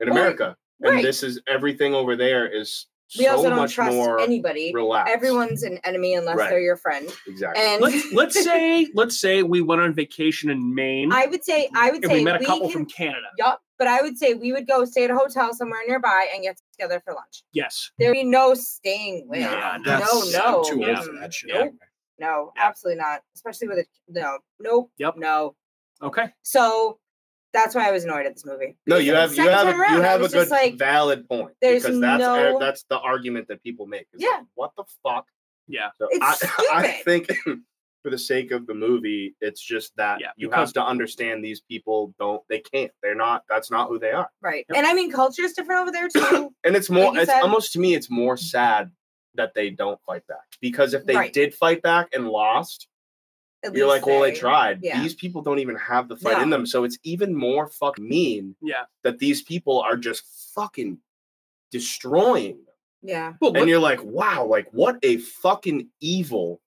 in Well, America, and right. this is everything over there is We so also don't much trust more anybody. relaxed. Everyone's an enemy unless Right. they're your friend. exactly. And let's let's say let's say we went on vacation in Maine I would say I would and say we met a couple can, from Canada. Yup, but I would say we would go stay at a hotel somewhere nearby and get together for lunch. Yes. There'd be no staying with. Yeah, no, That's- no, I'm too Yeah. old for that shit. Yeah. no, Yeah. absolutely not. Especially with a no, nope, Yep. no. Okay. So that's why I was annoyed at this movie. No, you have you have a, around, you have a good like, valid point there's because that's no- that's the argument that people make. Yeah. like, what the fuck? Yeah. So It's I, I think for the sake of the movie, it's just that Yeah, you have to understand these people don't they can't. They're not that's not who they are. right. Yep. And I mean, culture is different over there too. And it's more Like it's said- almost to me it's more mm-hmm. sad that they don't fight back. Because if they Right. did fight back and lost, At you're like, least well, they tried. yeah. These people don't even have the fight in them. So it's even more fucking mean Yeah. that these people are just fucking destroying them. Yeah. Well, and let- you're like, wow, like what a fucking evil.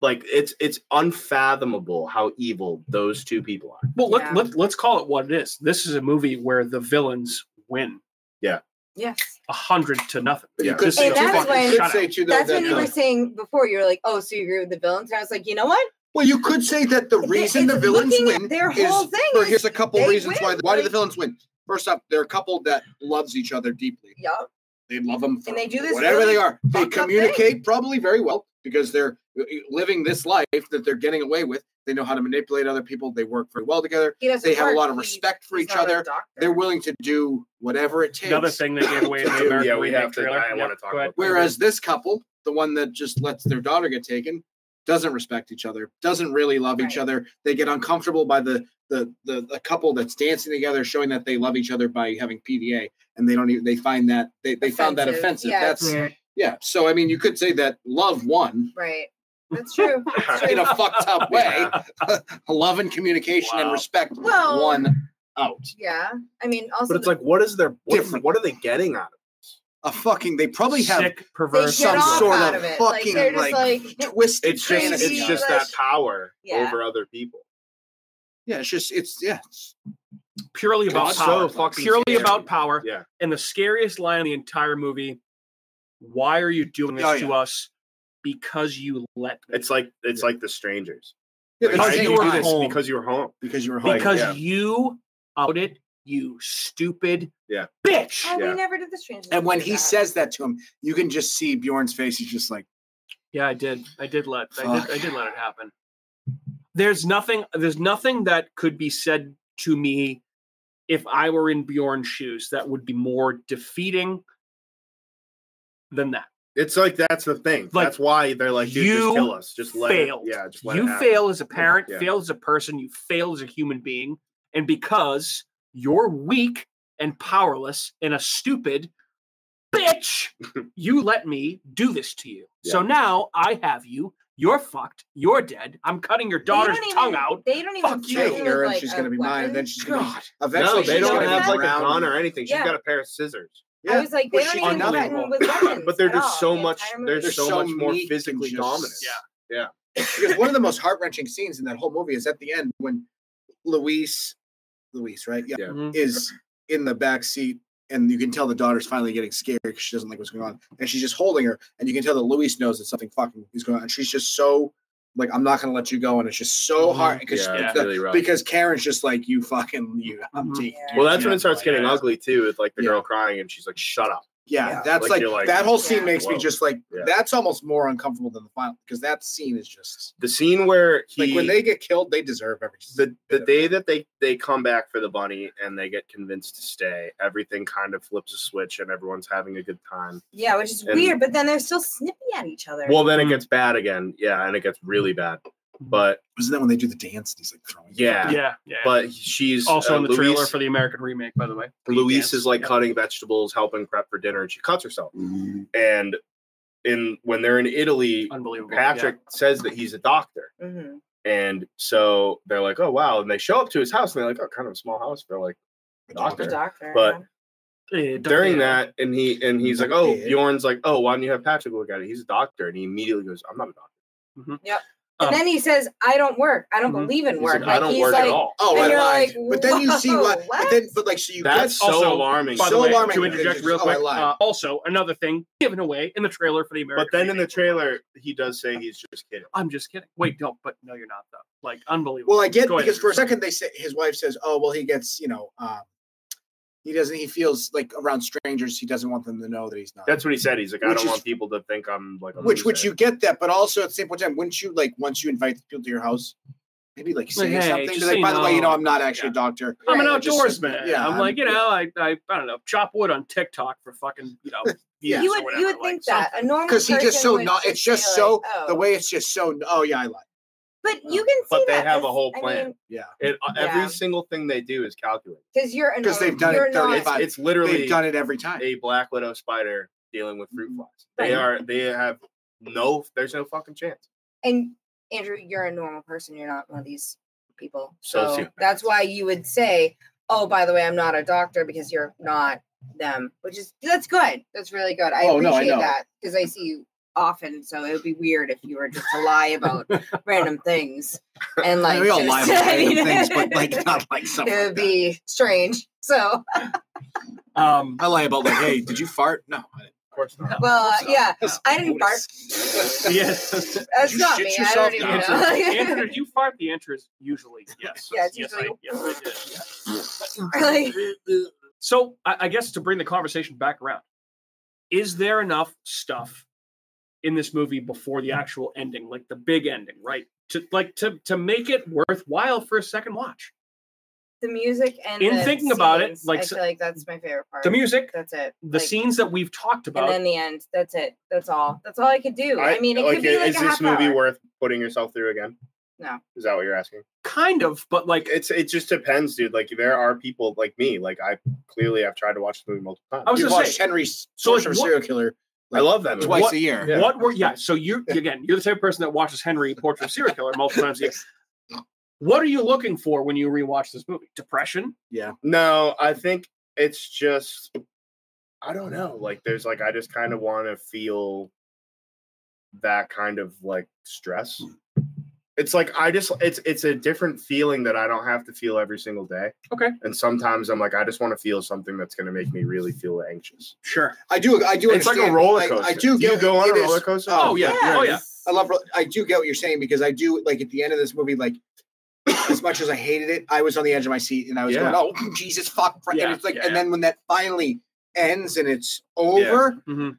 Like it's it's unfathomable how evil those two people are. well let, Yeah. let, let's call it what it is. This is a movie where the villains win Yeah. Yes. a hundred to nothing. Yeah. you could say, And that's too, fucking you when- could say too that, That's that when you the- were uh, saying before. You were like, "Oh, so you agree with the villains?" And I was like, "You know what? Well, you could say that the It- reason the villains win their is thing for is here's a couple they reasons why win, why do the villains win. First off, they're a couple that loves each other deeply. Yup. They love them for And they do this whatever really they are. They communicate probably very well because they're uh, living this life that they're getting away with. They know how to manipulate other people. They work very well together. They have a lot of He- respect for he's each other. They're willing to do whatever it takes. Another thing that gave away in the Yeah, we have to- trailer. I Yep, wanna talk about Whereas this couple, the one that just lets their daughter get taken, doesn't respect each other, doesn't really love each other. They get uncomfortable by the the the, the couple that's dancing together, showing that they love each other by having PDA, and they don't even they find that they, they found that offensive. Yeah, That's it's weird. yeah. So I mean, you could say that love won right. That's true. That's in a fucked up way. love and communication and respect Well- won out. yeah. I mean, also, But it's like, what is their what, Different. what are they getting out of A fucking they probably have Sick, they perverse. get some off sort out of of it. Like, fucking, they're just like, like, twisted It's just Crazy, it's just that power Yeah. over other people. yeah, it's just it's yeah. It's, purely about It's so power. fucking purely scary. about power. Yeah. And the scariest line in the entire movie. Why are you doing this Oh, to yeah. us? Because you let me. It's like it's like the strangers. Yeah, Like, but why the did same you do this? home. Because you were home. because you were home. because yeah. you outed you stupid Yeah. bitch. Oh, Yeah. we never did the strange. and when he that. says that to him, you can just see Bjorn's face. He's just like, Yeah, I did. I did let I did I did let it happen. There's nothing there's nothing that could be said to me if I were in Bjorn's shoes that would be more defeating than that. It's like that's the thing. Like, that's why they're like, dude, you just kill us. Just let failed. it. Yeah, just let you happen. fail as a parent, Yeah. fail as a person, you fail as a human being, and because you're weak and powerless and a stupid bitch, you let me do this to you. So now I have you. You're fucked. You're dead. I'm cutting your daughter's don't tongue out. They don't even Fuck you. threaten her and like, she's gonna be mine, and then she's gonna God. eventually. No, they don't have come like a around gun or anything. She's Yeah. got a pair of scissors. I was like, they Well, don't even nothing. threaten with weapons. But they're just all, so the much. They're. They're so so much more physically just- dominant. Yeah. Yeah. Because one of the most heart wrenching scenes in that whole movie is at the end when Louise, Louise, right? Yeah, Yeah. Mhm. is in the back seat, and you can tell the daughter's finally getting scared because she doesn't like what's going on, and she's just holding her, and you can tell that Louise knows that something fucking is going on, and she's just so like, I'm not gonna let you go, and it's just so hard because Yeah, Yeah. really because Karin's just like you fucking you. I'm Mhm. taking well, that's when it starts like, getting yeah. ugly too, with like the Yeah. girl crying and she's like, "Shut up." Yeah, Yeah. that's Like, like, like, that whole scene Yeah. makes me just like Yeah. that's almost more uncomfortable than the final because that scene is just The scene where he, like when they get killed, they deserve every the the bit of it. day that they they come back for the bunny and they get convinced to stay, everything kind of flips a switch and everyone's having a good time. Yeah, which is And- weird, but then they're still snippy at each other. Well, then it Mhm. gets bad again. Yeah, and it gets really bad. But Wasn't that when they do the dance and he's like throwing? Yeah. Yeah, yeah. but she's also uh, in the trailer for the American remake, by the way. The Louise dance. is like Yeah. cutting vegetables, helping prep for dinner, and she cuts herself. Mhm. And in when they're in Italy, unbelievable. Patrick says that he's a doctor. hmm And so they're like, oh wow. And they show up to his house and they're like, oh, kind of a small house for like a The doctor. doctor. But Yeah. During that, and he and he's like, Oh, Bjorn's like, Oh, why don't you have Patrick look at it? He's a doctor. And he immediately goes, I'm not a doctor. And Um, then he says, "I don't work. I don't Mhm. believe in work." like, I don't he's work like, at all. Oh, And I you're lied. like, but then you see whoa, what? But then, but like, so you That's get so alarming. By So the way, alarming to interject just- real oh, quick, lied. uh, also another thing given away in the trailer for the American. but then in the remake. trailer, he does say he's just kidding. I'm just kidding. Wait, no, but no, you're not though. Like unbelievable. Well, I get Go ahead, because for a second they say his wife says, "Oh, well, he gets you know, um, he doesn't. He feels like around strangers, he doesn't want them to know that he's not." That's what he said. He's like, I don't is- want people to think I'm like a which which you get that, but also at the same point in time, wouldn't you like once you invite people to your house, maybe like say Like, hey, something? just Be so like, you by the way, you know, know." I'm not actually Yeah. a doctor. I'm an Right. Just- outdoorsman. yeah, I'm I'm- like, you know, I, I, I don't know, chop wood on TikTok for fucking, you know, Yeah. you would whatever, you would like think that a normal Because he just so not. It's just so like, oh. the way it's just so. Oh yeah, I lied. But you can see But they that have a as- whole I plan. mean, Yeah, It, uh, every Yeah. single thing they do is calculated. because you're a 'Cause normal- they've done it you're not- 35 It's, it's literally they've done it every time. a black widow spider dealing with fruit flies. They are. They have no. There's no fucking chance. and Andrew, you're a normal person. You're not one of these people. So Sociopaths. that's why you would say, "Oh, by the way, I'm not a doctor because you're not them," which is that's good. That's really good. I Oh, no, I appreciate know. that because I see you often. So it would be weird if you were just to lie about random things and like mean, we all lie about random things, but like not like it something. would Like that. be strange. So, Um, I lie about like, hey, did you fart? No. Didn't. Of course not. well, uh, yeah, I didn't fart. noticed. yeah. That's you not shit me. I yourself? don't even No. Answer, know. Andrew, did you fart? The answer is usually yes. Yeah, it's yes, usually- I, yes, I did. Really? So I, I guess to bring the conversation back around, is there enough stuff in this movie before the actual ending, like the big ending, right? To like to to make it worthwhile for a second watch. the music and In the thinking about it, like, I s- feel like that's my favorite part. The music, That's it. the Like, scenes that we've talked about, and about. then the end. That's it. That's all. That's all I could do. I, mean, it like, could be like is a this half movie hour. worth putting yourself through again? No. Is that what you're asking? kind of, but like It's it just depends, dude. Like there are people like me. Like I clearly I've tried to watch the movie multiple times. I was You gonna watched say, Henry's so, like, what- Serial Killer I love that twice What- a year. Yeah. what were yeah? So you again, you're the type of person that watches Henry Portrait of a Serial Killer multiple times a year. What are you looking for when you rewatch this movie? Depression? Yeah. No, I think it's just I don't know. Like there's like I just kind of want to feel that kind of like stress. Hmm. It's like I just it's it's a different feeling that I don't have to feel every single day. Okay. And sometimes I'm like, I just want to feel something that's gonna make me really feel anxious. Sure. I do. I do. It's like a roller coaster. I do Do you get go on a roller coaster? Oh, yeah. Oh, yeah. I love. I do get what you're saying because I do like at the end of this movie, like as much as I hated it, I was on the edge of my seat and I was Yeah. going, "Oh Jesus, fuck!" And it's like, yeah, and yeah. then when that finally ends and it's over, hmm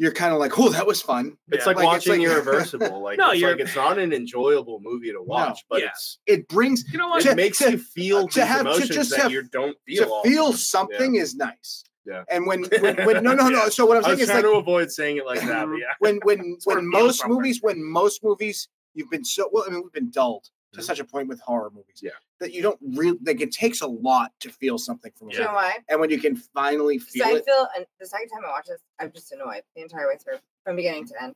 you're kind of like, "Oh, that was fun." It's Yeah. like, Like, it's watching like- Irreversible. Like No, it's you're- like it's not an enjoyable movie to watch, but Yeah. it's It brings You know what? it To- makes to- you feel to these have- to just that have- you don't feel. to feel time. something is nice. Yeah. And when, when, when no, no, no. Yeah. So what I'm I saying was is trying like to avoid saying it like that, yeah. when when when most movies when most movies you've been so well i mean we've been dulled to Mhm. such a point with horror movies Yeah. that you don't really like it takes a lot to feel something from a Do you know why? and when you can finally So feel I it feel, and the second time I watched this, I'm just annoyed the entire way through, from beginning to end,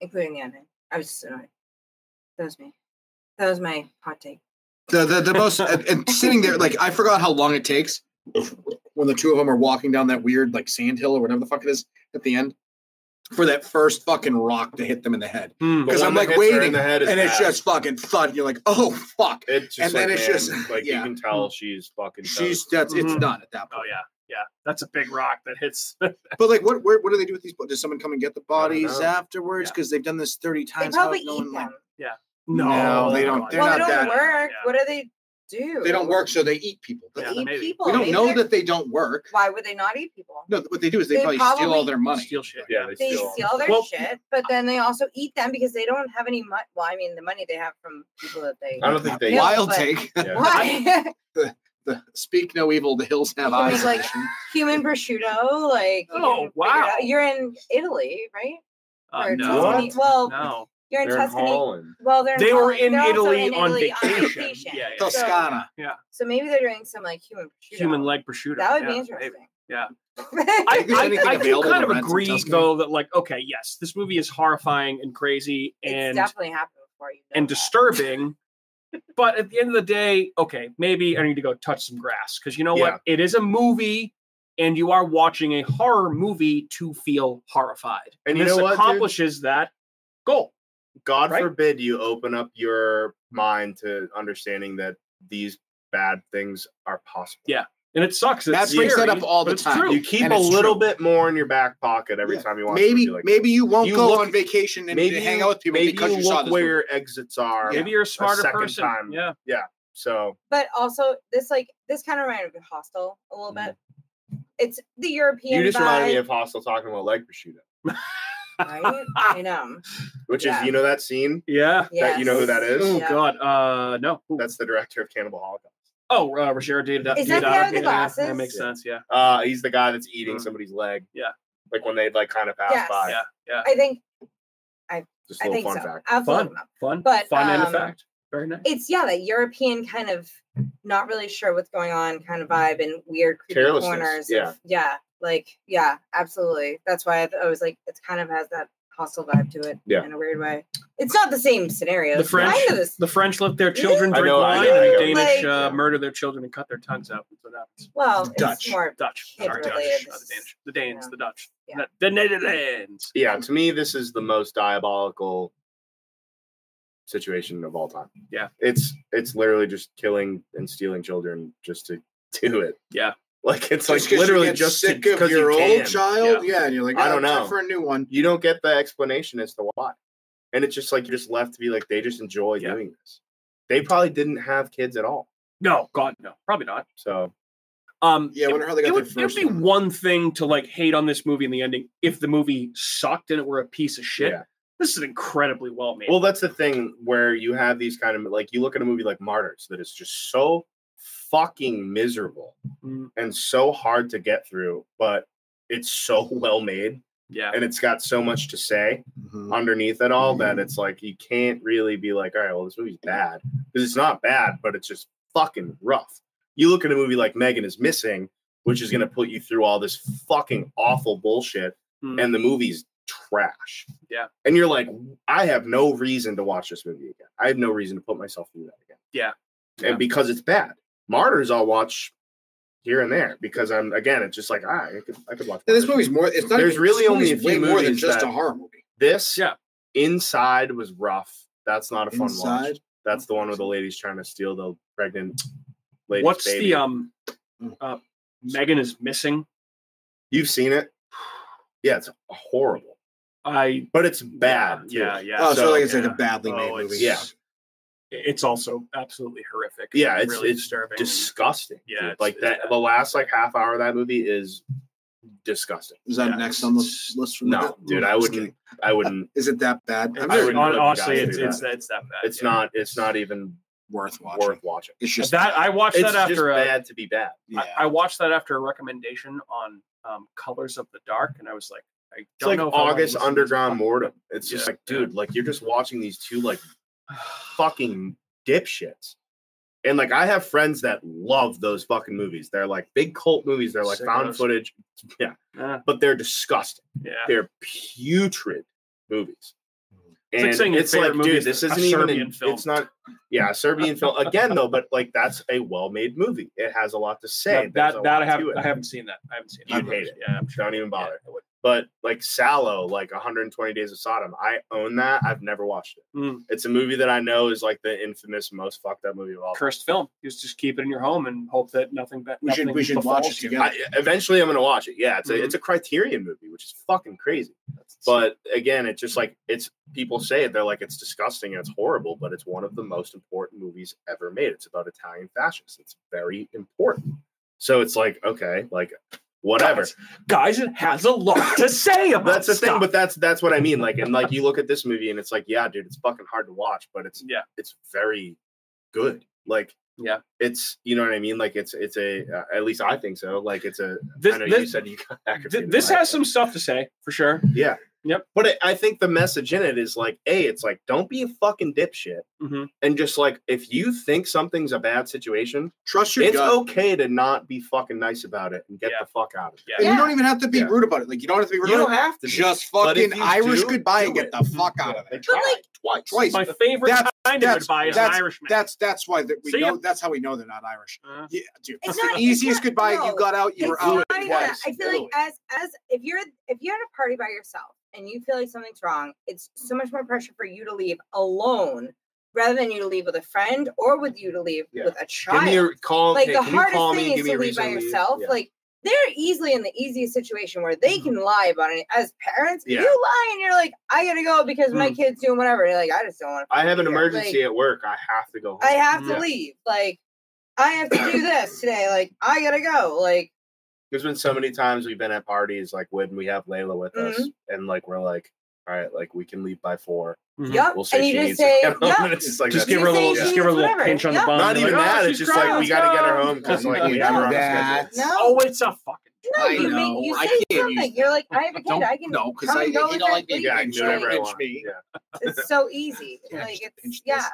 including the ending. I was just annoyed. That was me. That was my hot take. the the, the most and, and sitting there like i forgot how long it takes when the two of them are walking down that weird like sand hill or whatever the fuck it is at the end for that first fucking rock to hit them in the head Hmm. Because one i'm like hits her in waiting the head is and it's just fucking thud you're like oh fuck It's just and then like, it's man, just- like yeah. you can tell she's fucking. she's toast. that's it's Mhm. done at that point Oh yeah, yeah. That's a big rock that hits. But like, what where, what do they do with these? Does someone come and get the bodies know. afterwards? Yeah. Because they've done this thirty times. how probably no eat one, like- them. No, they don't- they're well, not they don't that- work. yeah. What do they do? They don't work, so they eat people. They Yeah, eat maybe. people. we don't Maybe know they're- that they don't work. Why would they not eat people? No, what they do is they, They probably, steal all their money. Steal shit. Yeah, they, They steal. steal their Well- shit, but then they also eat them because they don't have any money. Well, I mean, the money they have from people that they. I don't think they. Wild but- take. Yeah. Why? the speak no evil. The hills have You eyes. like. Human prosciutto, like. Oh, can wow. You're in Italy, right? Uh, Or no, Tuscany- Well, no. You're in They're in Tuscany. Holland. Well, they're in They were Holland. in They're also Italy in on Italy vacation. Yeah, yeah. So- Toscana. So maybe they're doing some like human prosciutto. Human leg prosciutto. That would yeah, be maybe. interesting. Yeah. Is I, there I, anything I do available kind to of rent in agree Tuscany? though that like okay yes this movie is horrifying and crazy it's and definitely happened before you. know and that. disturbing but at the end of the day okay maybe i need to go touch some grass because you know Yeah. what it is a movie and you are watching a horror movie to feel horrified And you this know what, dude? accomplishes that goal God Right? forbid you open up your mind to understanding that these bad things are possible. Yeah. and it sucks Matt it's brings that scary, up all the time. true. You keep a little true. bit more in your back pocket every Yeah. time you watch. Maybe a movie like maybe you won't You go look- on vacation and maybe hang out with people maybe because you you saw this where movie. your exits are. maybe you're a smarter second person time. yeah So But also, this like this kind of reminded me of Hostel a little mm-hmm. bit. It's the European you just vibe, reminded me of Hostel talking about leg prosciutto, right? I know. which Yeah. is you know that scene yeah that you know who that is. oh Yeah. god uh no Who? That's the director of Cannibal Holocaust. oh uh Roger Deodato Is that the guy with the yeah, glasses? that makes Yeah. sense yeah Uh, he's the guy that's eating Mhm. somebody's leg. Yeah. like when they like kind of pass Yes. by. yeah yeah I think I. Just a I little think fun so. fact. I'll Fun. look 'em up. fun But, fun and a um, fact very nice It's yeah, that European kind of not really sure what's going on kind of vibe and weird creepy corners. yeah. Of, yeah, like yeah, absolutely. That's why I, th- I was like, it's kind of has that Hostel vibe to it Yeah. in a weird way. It's not the same scenario. The French, kind of this. the French let their children drink know, wine, know, and the. Danish Like- uh, murder their children and cut their tongues out. That's what happens. Well, Dutch. it's more Dutch, sorry, Dutch, related. not the Danish, the Danes, Yeah. the Dutch, Yeah. the, the Netherlands. Yeah, to me, this is the most diabolical situation of all time. Yeah. it's it's literally just killing and stealing children just to do it. Yeah. Like it's Just like literally just sick to, of 'cause you your old can. child, yeah. and you're like, I "Oh, don't know. for a new one. You don't get the explanation as to why, and it's just like you're just left to be like they just enjoy Yeah. doing this. They probably didn't have kids at all, No, God, no, probably not. so Um, Yeah, I it- wonder how they it got would, their it would be one. one thing to like hate on this movie in the ending if the movie sucked and it were a piece of shit. Yeah. This is incredibly well made. Well, that's the thing where you have these kind of like you look at a movie like Martyrs that is just so fucking miserable Mm, and so hard to get through, but it's so well made yeah, and it's got so much to say Mhm. underneath it all that it's like you can't really be like, all right, well, this movie's bad because it's not bad, but it's just fucking rough. You look at a movie like Megan is Missing, which is going to put you through all this fucking awful bullshit, Mm. and the movie's trash. Yeah. And you're like, I have no reason to watch this movie again. I have no reason to put myself through that again. Yeah. Yeah. And because it's bad. Martyrs I'll watch here and there because I'm again, it's just like ah, I could I could watch. And this movie's more. It's not. There's even- really only a few way more than just a horror movie. This Yeah. inside was rough. That's not a fun watch. That's the one where the lady's trying to steal the pregnant lady's What's baby. the um? Mm. Uh, Megan is missing. You've seen it? Yeah, it's horrible, I. but it's bad. too. Yeah, yeah. Oh, so, So, like it's like a badly Oh, made it's- movie. yeah. It's also absolutely horrific. Yeah, and it's really it's disturbing. disgusting. Yeah, it's- like it's that. bad. The last like half hour of that movie is disgusting. Is that Yeah, next on the list? From No, that? dude, I wouldn't. I wouldn't. Is it that bad? I've I never wouldn't hon- let you honestly, it's it's that. it's that bad. It's yeah. not. It's not even worth watching. worth watching. It's just that. I watched It's that after just a, bad to be bad. yeah. I, I watched that after a recommendation on um, Colors of the Dark, and I was like, I It's don't like know if August listen to this Underground Mordum. It's just like, dude, like you're just watching these two like fucking dipshits. And like I have friends that love those fucking movies. They're like big cult movies. They're like found footage. Yeah. Uh, But they're disgusting. yeah. They're putrid movies. It's like saying it's like, dude, this isn't even an- film. It's not yeah, Serbian film. Again, though, but like that's a well-made movie. It has a lot to say. that that, that I have, to I haven't seen that. I haven't seen You'd hate it. Yeah, I'm sure. Don't even Yeah, bother. Would. But like Salò, like 120 Days of Sodom, I own that. I've never watched it. Mm. It's a movie that I know is like the infamous most fucked up movie of all. time. Cursed film. You just just keep it in your home and hope that nothing. Be- We should- we should watch it you. together. I, eventually, I'm gonna watch it. Yeah, it's a Mhm. it's a Criterion movie, which is fucking crazy. But again, it's just like it's people say it. They're like it's disgusting and it's horrible, but it's one of the most important movies ever made. It's about Italian fascists. It's very important. So it's like okay, like whatever. Guys, guys, it has a lot to say about that's the thing, but that's that's what I mean. Like, and like you look at this movie and it's like, yeah, dude, it's fucking hard to watch, but it's yeah, it's very good. Like, Yeah. it's you know what I mean. Like, it's it's a uh, at least I think so. Like, it's a. This- I know this- you said you got Th- this has some stuff to say for sure. Yeah. Yep. But it, I think the message in it is like, a, it's like, don't be a fucking dipshit, Mhm. and just like, if you think something's a bad situation, Trust your it's gut. okay to not be fucking nice about it and get Yeah. the fuck out of it. Yeah. And you don't even have to be Yeah. rude about it. Like you don't have to be rude. You don't have to. be. Just fucking Irish do, goodbye and get it. the fuck out of They there. tried twice. Twice. My favorite That's- kind of that's- goodbye is that's- an Irishman. That's that's why that we See ya. know. That's how we know they're not Irish. Uh, Yeah, dude. It's That's the not- easiest not- goodbye no, you got out. You were out not even that. twice. I feel like as as if you're if you're at a party by yourself and you feel like something's wrong, it's so much more pressure for you to leave alone rather than you to leave with a friend or with you to leave Yeah. with a Give child. me a call. like hey, the hardest call me thing is to leave by yourself. Yeah. Like they're easily in the easiest situation where they can lie about it. As parents, Yeah. you lie and you're like, I gotta go because my Mm. kid's doing whatever. You're like, I just don't want to. I have an here. emergency Like, at work. I have to go home. I have to leave. Like I have to do this today. Like I gotta go. Like There's been so many times we've been at parties, like when we have Layla with us, Mm-hmm. and like we're like, all right, like we can leave by four. mhm. yup. We'll say and you just needs say, get home, yup. and it's just like Just give her a little, just give her a little needs pinch on the bum. Not even like, that. "Oh, It's she's just like we got to get her home because like we have her on do the that. schedule. No. Oh, it's a fucking. No, I you know. make you I say can't something. You're like, I have a kid. Don't- I can no, 'cause come I- and go he with don't like being please. Yeah, I can Pinch do whatever I want. me. Yeah. It's so easy. Yeah, like it's yeah.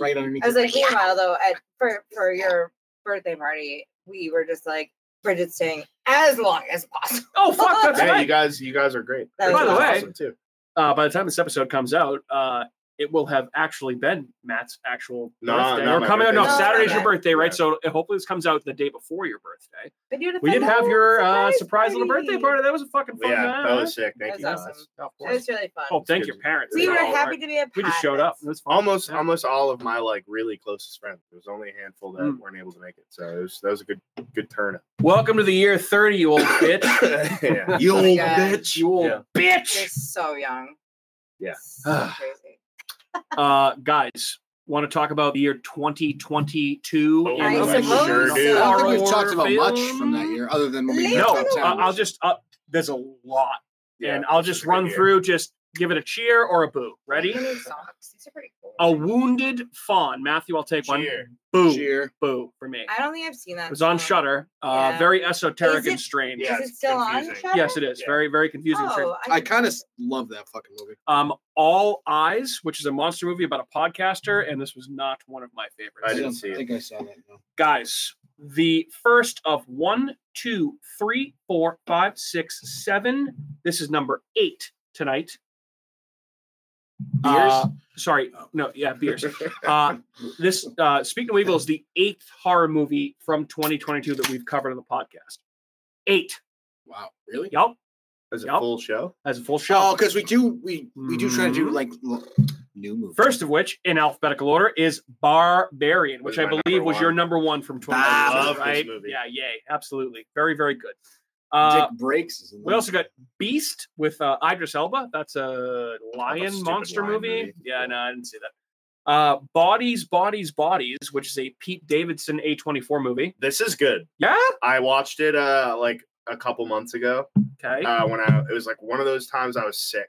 Right underneath. I was like, meanwhile though, at for for your birthday party, we were just like Bridget staying as long as possible. Oh fuck, that's Hey, you guys, you guys are great. That By was the way- awesome too. Uh, by the time this episode comes out, uh, it will have actually been Matt's actual No, birthday. not Or my coming out. No. No, Saturday's not your birthday, right? Yeah. So uh, hopefully this comes out the day before your birthday. But you We did have your uh, surprise little birthday party. That was a fucking fun Yeah, night. that was sick. Thank That you was awesome. Of It was really fun. Oh, thank your parents. we were all happy right. to be a We just showed up. It was fun. Almost, Yeah. almost all of my like really closest friends. There was only a handful that Mm. weren't able to make it, so it was that was a good, good turnout. Welcome to the year 30, you old bitch. yeah. You old bitch. you old bitch. You're so young. Yeah. So crazy. Uh, guys, want to talk about the year 2022? Oh, I the suppose horror so. I don't think we've talked about much from that year, other than when we No, uh, I'll just, uh, there's a lot. Yeah, and I'll just is a good run through, just give it a cheer or a boo. Ready? Who needs socks? These are pretty cool. A wounded fawn. Matthew, I'll take one. Boo. Cheer. Boo for me. I don't think I've seen that. It was on song. Shudder. Uh, Yeah. Very esoteric Is and strange. Yeah, Is it it's still on? confusing. Shudder? Yes, it is. Yeah. Very, very confusing. Oh, I kind of love that fucking movie. Um, All Eyes, which is a monster movie about a podcaster, and this was not one of my favorites. I didn't don't see it. I think I saw that. No. Guys, the first of one, two, three, four, five, six, seven. This is number eight tonight. Uh, sorry, no, yeah, beers. Uh, this uh, Speak No Evil is the eighth horror movie from 2022 that we've covered on the podcast. Eight. Wow, really? Yep. As a Yup. full show. As a full show. Oh, because we do we we do try to do Mhm. like New movie. First of which, in alphabetical order, is Barbarian, which Was I believe number was your number one from Ah, 2020, love this right? movie. Yeah, yay, absolutely, very, very good. Uh, Dick Breaks. Is we also got Beast with uh, Idris Elba. That's a lion stupid monster lion movie. movie. Yeah, no, I didn't see that. Uh, Bodies, Bodies, Bodies, which is a Pete Davidson A24 movie. This is good. Yeah. I watched it uh like a couple months ago. Okay. Uh when I it was like one of those times I was sick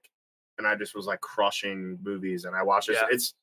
and I just was like crushing movies and I watched it. Yeah. It's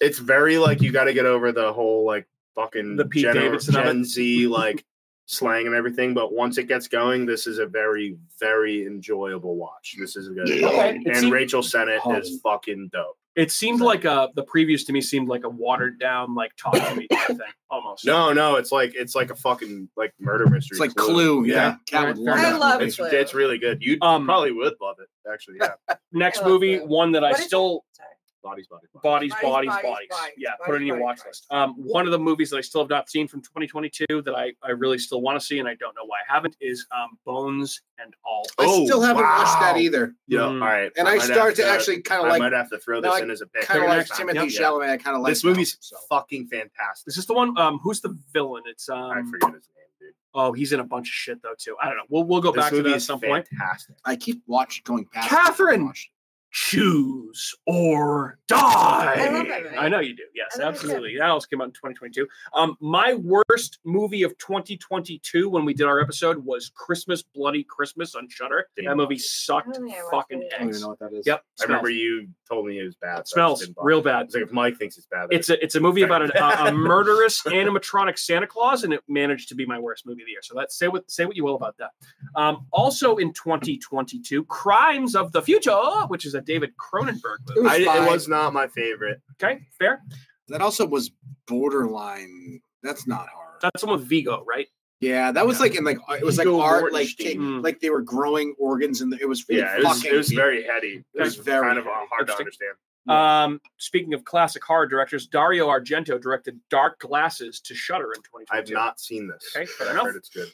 it's very like you got to get over the whole like fucking The Pete Gen, Davidson. Gen Z like slang and everything, but once it gets going, this is a very very enjoyable watch. This is a good. Okay. And seemed- Rachel Sennott Oh. is fucking dope. It seemed like uh the previews to me seemed like a watered down like talk to me type thing almost. No, no, it's like it's like a fucking like murder mystery. It's like Clue. Yeah. Kat would love I love movie. It's, Clue. it's really good. You Um, probably would love it, actually. Yeah. Next movie, Clue. one that I What is it? still Sorry. Bodies, bodies, bodies. bodies, Bodies, Yeah, put it in your bodies, watch bodies. list. Um, one of the movies that I still have not seen from 2022 that I, I really still want to see and I don't know why I haven't is um, Bones and All. I Oh, still haven't watched that either. Yeah, Mm. all right. And I, might start to actually kind of like. I might have to throw this I in as a pick. kind of Fair like. Timothy Yep. Chalamet. I kind of like this movie's so. fucking fantastic. This is the one. Um, who's the villain? It's um. I forget his name, dude. Oh, he's in a bunch of shit though too. I don't know. We'll we'll go This back to that at is some point. fantastic. I keep watching going past. Catherine! it. Watch Choose or die. I love that movie. I know you do. Yes, I love it too. absolutely. That also came out in 2022. Um, my worst movie of 2022 when we did our episode was Christmas Bloody Christmas on Shudder. Didn't That movie sucked I don't think I watched fucking it. I don't even know what that is. Yep. I remember you told me it was bad. so I just Smells didn't real bad. It's like if Mike thinks it's bad, It's a it's a movie about an, a, a murderous animatronic Santa Claus, and it managed to be my worst movie of the year. So that's say what say what you will about that. Um, also in 2022, Crimes of the Future, which is a David Cronenberg It was I, it was not my favorite. Okay, fair. That also was borderline. That's not horror. That's the one with Viggo, right? Yeah, that was like in like it was like Viggo art, like Mm. like they were growing organs, and it was really Yeah, it was, fucking. it was very heady. It was very kind of uh, hard to understand. Um, speaking of classic horror directors, Dario Argento directed Dark Glasses to Shudder in 2022. I've not seen this. Okay, but fair I enough. heard it's good.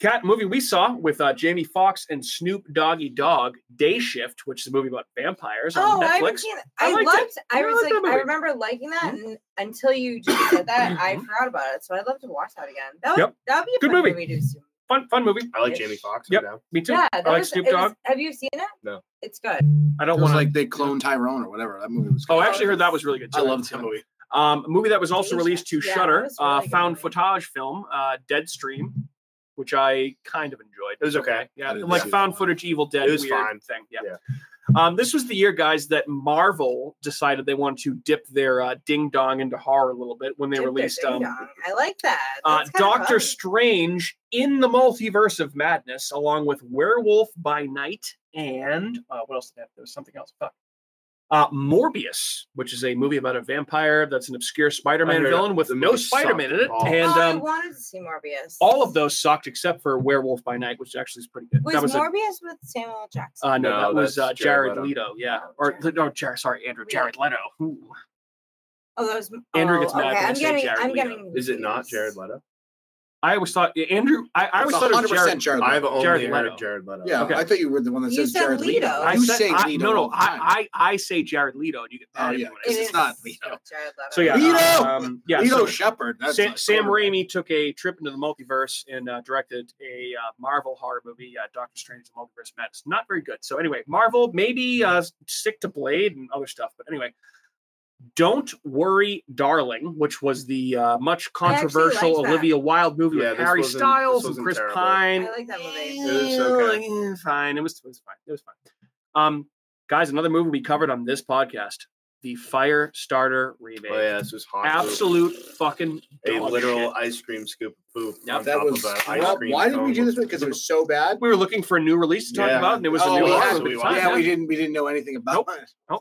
Cat movie we saw with uh, Jamie Foxx and Snoop Doggy Dogg, Day Shift, which is a movie about vampires on Oh, I haven't Netflix. seen it. I I, liked loved. it. I I was like, I remember liking that, and until you just said that, I forgot about it. So I'd love to watch that again. That would, Yep. that would be a Good fun movie. movie to see. Fun, fun movie. I like Jamie Foxx. Yep. I'm. Me too. Yeah, I like was, Snoop it was- Dogg. have you seen it? No. It's good. I don't It was want like they cloned Tyrone or whatever. That movie was. Oh, good. actually, heard that was really good. I too. loved that movie. Um, a movie that was also released to Yeah, Shudder, that was a really uh, found movie. footage film, uh, Deadstream, which I kind of enjoyed. It was okay. Yeah, I like found that. footage Evil Dead It was weird fine. thing. Yeah. Yeah. Um, this was the year, guys, that Marvel decided they wanted to dip their uh, ding dong into horror a little bit when they Dip released um. I like that. uh, Doctor fun. Strange in the Multiverse of Madness, along with Werewolf by Night and uh, what else did I have? There was something else. Fuck. Uh, Morbius, which is a movie about a vampire that's an obscure Spider-Man I heard villain with the no Spider-Man in it, Oh. and oh, I um, wanted to see Morbius. all of those sucked except for Werewolf by Night, which actually is pretty good. was, that was a, Morbius with Samuel Jackson. uh, no, No, that was uh, Jared, Jared Leto. Leto. Yeah, Oh, or Jared. no, Jared. Sorry, Andrew. Jared Leto. Ooh. oh, that was Andrew oh, gets mad okay. I I'm getting. Jared I'm Leto. getting. Is it not. Jared Leto? I always thought yeah, Andrew. I, I always It's thought it was 100% Jared. Jared. I've Leto. only Jared heard Leto. Jared Leto. Yeah, Okay. I thought you were the one that You says said Jared Leto. Leto. I you said, say I, Leto. no, no, all the time. I, I, I say Jared Leto, and you get mad Oh, yeah. when It It's is not Leto. Jared Leto. So yeah, Leto! um, yeah. Leto so Shepard. That's Sam, Sam. Raimi took a trip into the multiverse and uh, directed a uh, Marvel horror movie, uh, Doctor Strange: The Multiverse of Madness. Not very good. So anyway, Marvel maybe uh, stick to Blade and other stuff, but anyway. Don't worry, darling, which was the uh, much controversial. Olivia Wilde movie Yeah, with Harry Styles and Chris terrible. Pine. I like that movie. It was okay. Fine. It was, it was fine. It was fine. Um, guys, another movie we covered on this podcast, the Firestarter remake. Oh yeah, this was hot. poop. Absolute fucking A literal shit. ice cream scoop of poop Yep. That was. of an ice Why- cream why did we do this? Because it was so bad. We were looking for a new release to talk Yeah. about, and it was Oh, a new we horror had- we at the time, Yeah, we didn't. We didn't know anything about Nope. it.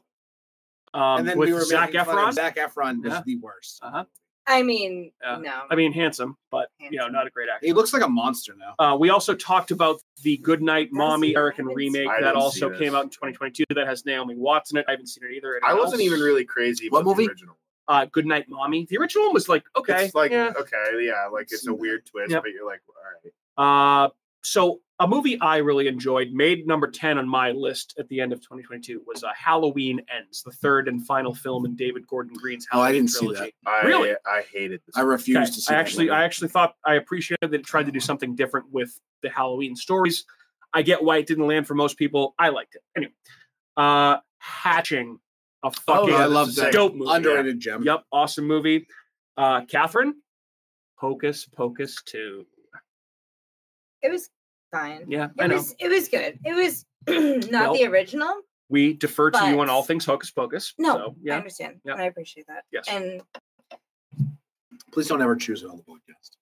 Um, And then with we were Zac making fun of Efron. Zac Efron was Yeah. the worst. Uh-huh. I mean, Yeah. no. I mean, handsome, but you know, not a great actor. He looks like a monster now. Uh, we also talked about the Goodnight Mommy see- American remake that also came out in 2022 that has Naomi Watts in it. I haven't seen it either. I Anyone wasn't even really crazy What about movie? the original. uh, Goodnight Mommy. The original one was like okay, It's like yeah. okay, yeah, like it's a weird twist, Yep. but you're like, all right. Uh, so a movie I really enjoyed, made number 10 on my list at the end of 2022, was uh, Halloween Ends, the third and final film in David Gordon Green's Oh, I didn't see that. I, Really? I hated this. I refused Okay, to see. I actually. I actually thought I appreciated that it tried to do something different with the Halloween stories. I get why it didn't land for most people. I liked it anyway. Uh, Hatching, a fucking I love that. dope movie. underrated gem. Yep, awesome movie. Uh, Catherine, Hocus Pocus two. It was fine. Yeah, I It know. was it was good. It was not Well, the original. we defer to you on all things Hocus Pocus. No, so, I understand. Yeah. And I appreciate that. yes. And Please don't ever choose it on the podcast.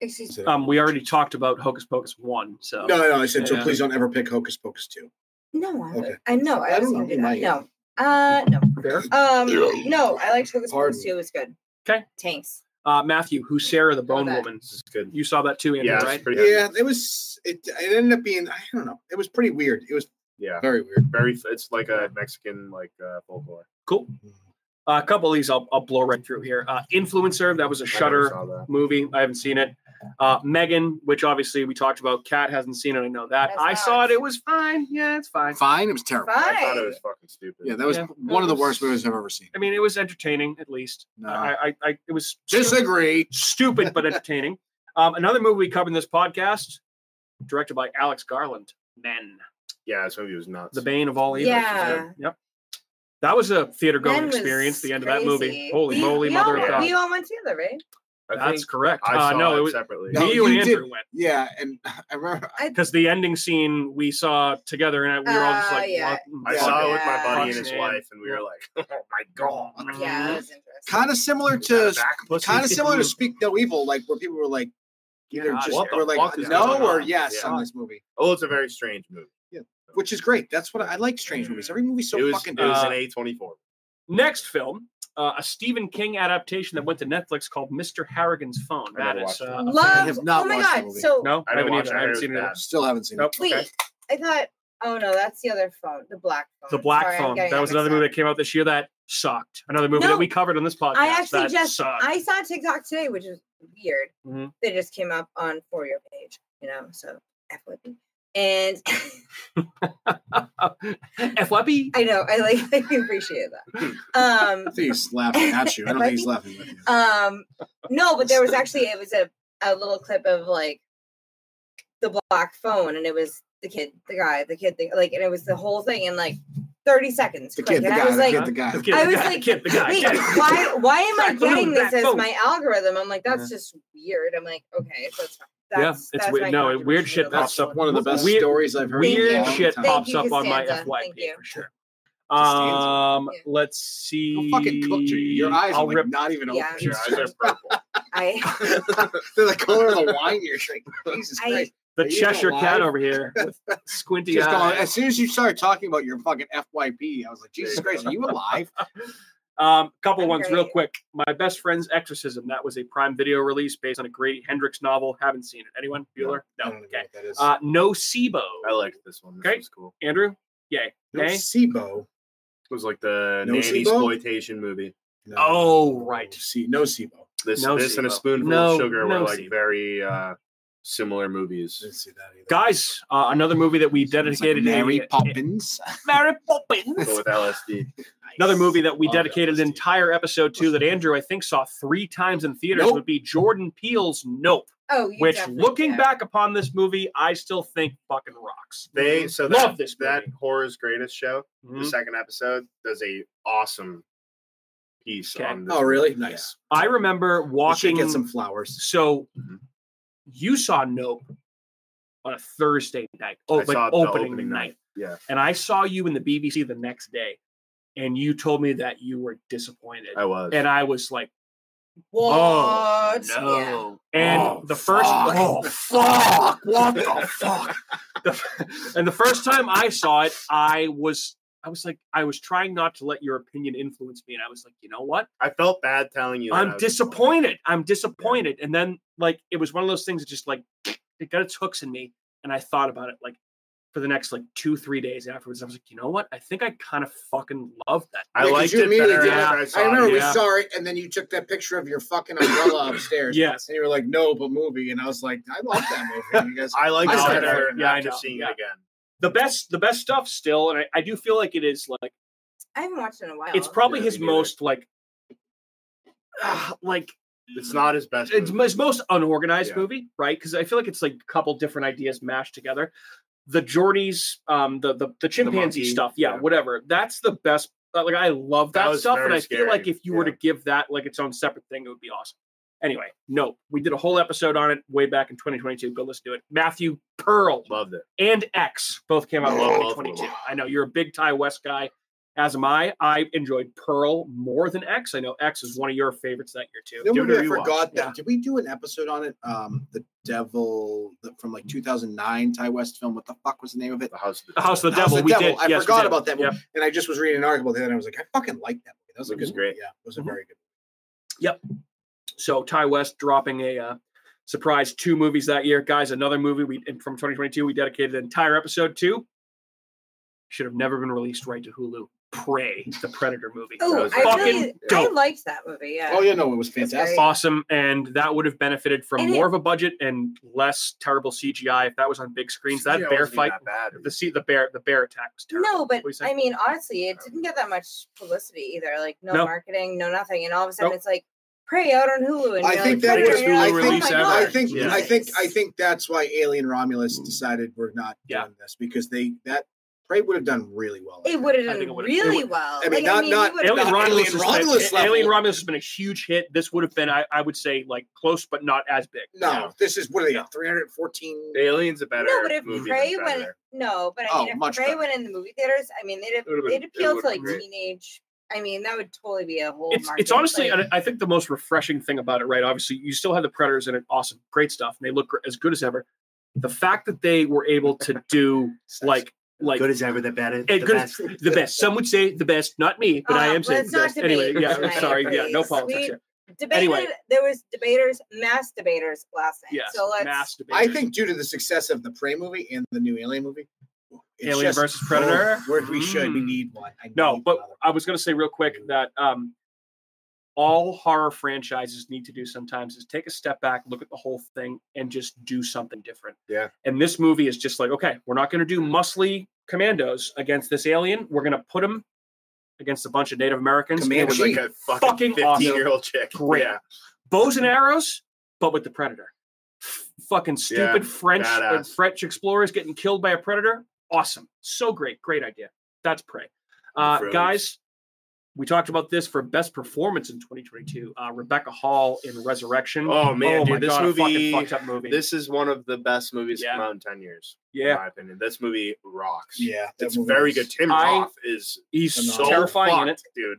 excuse me. Um, we already talked about Hocus Pocus one. So No, no, no. I said so. Please don't ever pick Hocus Pocus two. No, I, Okay. I know. I, I was don't gonna know, do that. No. Uh no. Fair. Um no, I liked Hocus Pardon. Pocus 2. It was good. Okay. Tanks. Uh, Matthew, Huesera the Bone. Woman? This is good. You saw that too, Andrew, Yeah, right? pretty. Yeah, it was. It, it ended up being. I don't know. It was pretty weird. It was Yeah, very weird. very. It's like a Mexican like uh, folklore. Cool. Uh, a couple of these I'll, I'll blow right through here. Uh, Influencer, that was a Shudder saw that. movie. I haven't seen it. Uh, Megan, which obviously we talked about. Kat hasn't seen it. I know that. That's I saw it. It was fine. Yeah, it's fine. Fine. It was terrible. Fine. I thought it was fucking stupid. Yeah, that was Yeah. one of the worst movies I've ever seen. I mean, it was entertaining at least. No. I, I, I, it was Disagree. stupid but entertaining. Um, another movie we covered in this podcast, directed by Alex Garland, Men, yeah, this movie was nuts. the bane of all evil. Yeah. Yep. That was a theater going experience. The end of that movie. Holy We- moly, we mother all, of God! We all went together, right? I That's correct. I Uh, no, it, it was separately. No, me, you, and Andrew did. went Yeah, and I remember. because the ending scene we saw together, and we were all just Uh, like, yeah. "What I Yeah. saw it with my Yeah. buddy and his man. wife, and we were like, "Oh my god!" Yeah, that was interesting. Kind of similar Is that a to. Kind of similar to Speak No Evil, like where people were like, either God, just what were like no or yes Yeah. on this movie, Oh, it's a very strange movie. Which is great. That's what I, I like. Strange movies. Every movie's so it was, fucking. it was Uh, an A twenty four. Next film, uh, a Stephen King adaptation that went to Netflix called Mr. Harrigan's Phone. I That is watched it. uh, Love. have not oh my watched the god. movie. So no, I I didn't haven't either. I I haven't seen it. it either. Still haven't seen Nope. it. wait, Okay. I thought. Oh no, that's the other phone. The black phone. The Black Sorry, Phone. That was another movie that came out this year that sucked. Another movie No. that we covered on this podcast. I actually that just sucked. I saw TikTok today, which is weird. Mhm. They just came up on for your page, you know. So F with me. And F I know I like I appreciate that. Um, I think he's laughing at you. I don't think he's laughing with you. um, no, but there was actually it was a a little clip of like the black phone, and it was the kid, the guy, the kid, the, like, and it was the whole thing and like thirty seconds. The kid, the and I was like, the guy. The kid, I was like, kid, the guy. Wait, why why am I getting this as my algorithm? I'm like, that's just weird. I'm like, okay, so that's Yeah, it's that's weird- no, contribution weird shit the pops black up. One of the best Weird- stories I've heard. Weird long shit time. Pops you, up on my FYP Thank you. for sure. Um, Yeah. let's see. Don't fucking cook you. Your eyes I'll are like rip not even Yeah. open. Your eyes are purple. I They're the color of the wine you're drinking. Jesus I- Christ. The Are Cheshire cat over here with squinty Just going, eyes. as soon as you started talking about your fucking FYP, I was like, Jesus Christ, are you alive? Um, couple I'm ones real quick. My best friend's exorcism. That was a Prime Video release based on a Grady Hendrix novel. Haven't seen it. Anyone? Bueller? I No. Okay. what that is. Uh, Nocebo. I liked this one. This Okay. was cool. Andrew? Yay. no Nay? SIBO. It was like the No nanny exploitation movie. No. Oh, right. See, Nocebo. This, No this and a spoonful No- of sugar no were like SIBO. very uh, similar movies. Didn't see that either. Guys, uh, another movie that we It's like dedicated Mary a- Poppins. Mary Poppins. But with LSD. Another movie that we Love dedicated an entire episode to that Andrew, I think, saw three times in theaters Nope. would be Jordan Peele's Nope. oh, you Which, looking yeah. back upon this movie, I still think fucking rocks. They so Love that, this that horror's greatest show. Mhm. The second episode does a awesome piece Okay. on. This Oh, really? movie. Nice. I remember walking. get some flowers. So Mhm. You saw Nope on a Thursday night, oh, I like the opening, opening night. night. Yeah, and I saw you in the BBC the next day, and you told me that you were disappointed, I was. and I was like, What? "Oh Yeah. no!" And Oh, the first, fuck. oh fuck, what the fuck? The- and the first time I saw it, I was, I was like, I was trying not to let your opinion influence me, and I was like, you know what? I felt bad telling you. I I'm disappointed. I'm disappointed. And then like it was one of those things that just like it got its hooks in me. And I thought about it like for the next like two, three days afterwards. I was like, you know what? I think I kind of fucking love that. I Yeah, 'cause liked you it immediately better did it. after I I, remember it. we yeah. saw it, and then you took that picture of your fucking umbrella upstairs. Yes. and you were like, "No, but movie," and I was like, "I love that movie." And you guys, I like it better it. Yeah, I after know. seeing Yeah. it again. The best, the best stuff still, and I, I do feel like it is like I haven't watched it in a while. it's probably Yeah, his most like, uh, like It's not his best. it's movie. his most unorganized Yeah. movie, right? Because I feel like it's like a couple different ideas mashed together. The Jordies, um, the the, the chimpanzee monkey, stuff, yeah, yeah. whatever. That's the best. uh, Like I love That that, stuff, and very I feel like if you were to give that like its own separate thing, it would be awesome. Anyway, no, we did a whole episode on it way back in 2022. Go listen to it. Matthew Pearl Loved it. and X both came out in Love 2022. I know you're a big Ti West guy, as am I. I enjoyed Pearl more than X. I know X is one of your favorites that year too. The Give it movie a I rewatch. forgot that. Yeah. Did we do an episode on it? Um, the Devil the, from like 2009 Ti West film. What the fuck was the name of it? The House of the The House of the House Devil. of the we Devil. did. I yes, forgot did. about that Yep. and I just was reading an article the other day. and I was like, I fucking like that movie. That was a Movie's good great. Yeah, it was a Mhm. very good. So Ti West dropping a uh, surprise two movies that year, guys. Another movie we from 2022 we dedicated an entire episode to. Should have never been released right to Hulu. Prey, the Predator movie. Oh, was I fucking really, I liked that movie. Yeah. Oh yeah, no, it was It's fantastic. great. Awesome, and that would have benefited from And it- more of a budget and less terrible CGI if that was on big screens. That Yeah, bear fight, that bad. the see the bear, the bear attack was terrible. No, but What do? I mean, honestly, it didn't get that much publicity either. Like no, No. marketing, no nothing, and all of a sudden Nope. it's like Prey out on Hulu. And I you're think like, that Predator, was. and I like, think. oh I think. Yeah. I think. I think that's why Alien Romulus mm. decided we're not Yeah. doing this because they that Prey would have done really well. it would have done really well. I mean, Like, not- we not- would've Alien not done- Romulus, Alien has been, Alien Romulus has been a huge hit. This would have been, I, I would say, like close but not as big. No, Yeah. this is what are they? Yeah. Three hundred fourteen. Alien's a better No, but if movie Prey than went, no, but I Oh, mean, if much Prey better. went in the movie theaters, I mean, they'd It would've been- they'd it appeal to like great. teenage. I mean, that would totally be a whole. It's, it's honestly, like, I I think the most refreshing thing about it, right? Obviously, you still have the Predators and it, awesome, great stuff, and they look as good as ever. The fact that they were able to do like, like good as ever, the better. eh, good as- the best. Some would say the best, not me, but I Uh, am saying the best. Anyway, debate yeah, tonight, sorry, yeah, no please. politics We- here. debated. anyway. there was debaters, mass debaters last night. Yes, so let's. mass debate. I think due to the success of the Prey movie and the new Alien movie, it's Alien just- versus Predator? Where we should, we Mm. need one. I No, need but another. I was going to say real quick that um, all horror franchises need to do sometimes is take a step back, look at the whole thing, and just do something different. Yeah. And this movie is just like, okay, we're not going to do muscly commandos against this alien. We're going to put them against a bunch of Native Americans. and Command with With like a fucking, fucking 15 awesome. year old chick. Great. Yeah. bows and arrows, but with the predator. F- fucking stupid Yeah, French. French explorers getting killed by a predator. Awesome. So great. Great idea. That's Prey. Uh, guys, we talked about this for best performance in 2022. Uh, Rebecca Hall in Resurrection. Oh man, oh dude, my this God, a fucking movie. fucked up movie. This is one of the best movies Yeah. come out in 10 years. Yeah, In yeah, my opinion, this movie rocks. yeah, it's very was- good. Tim I- Roth is he's Phenomenal. so terrifying in it. dude.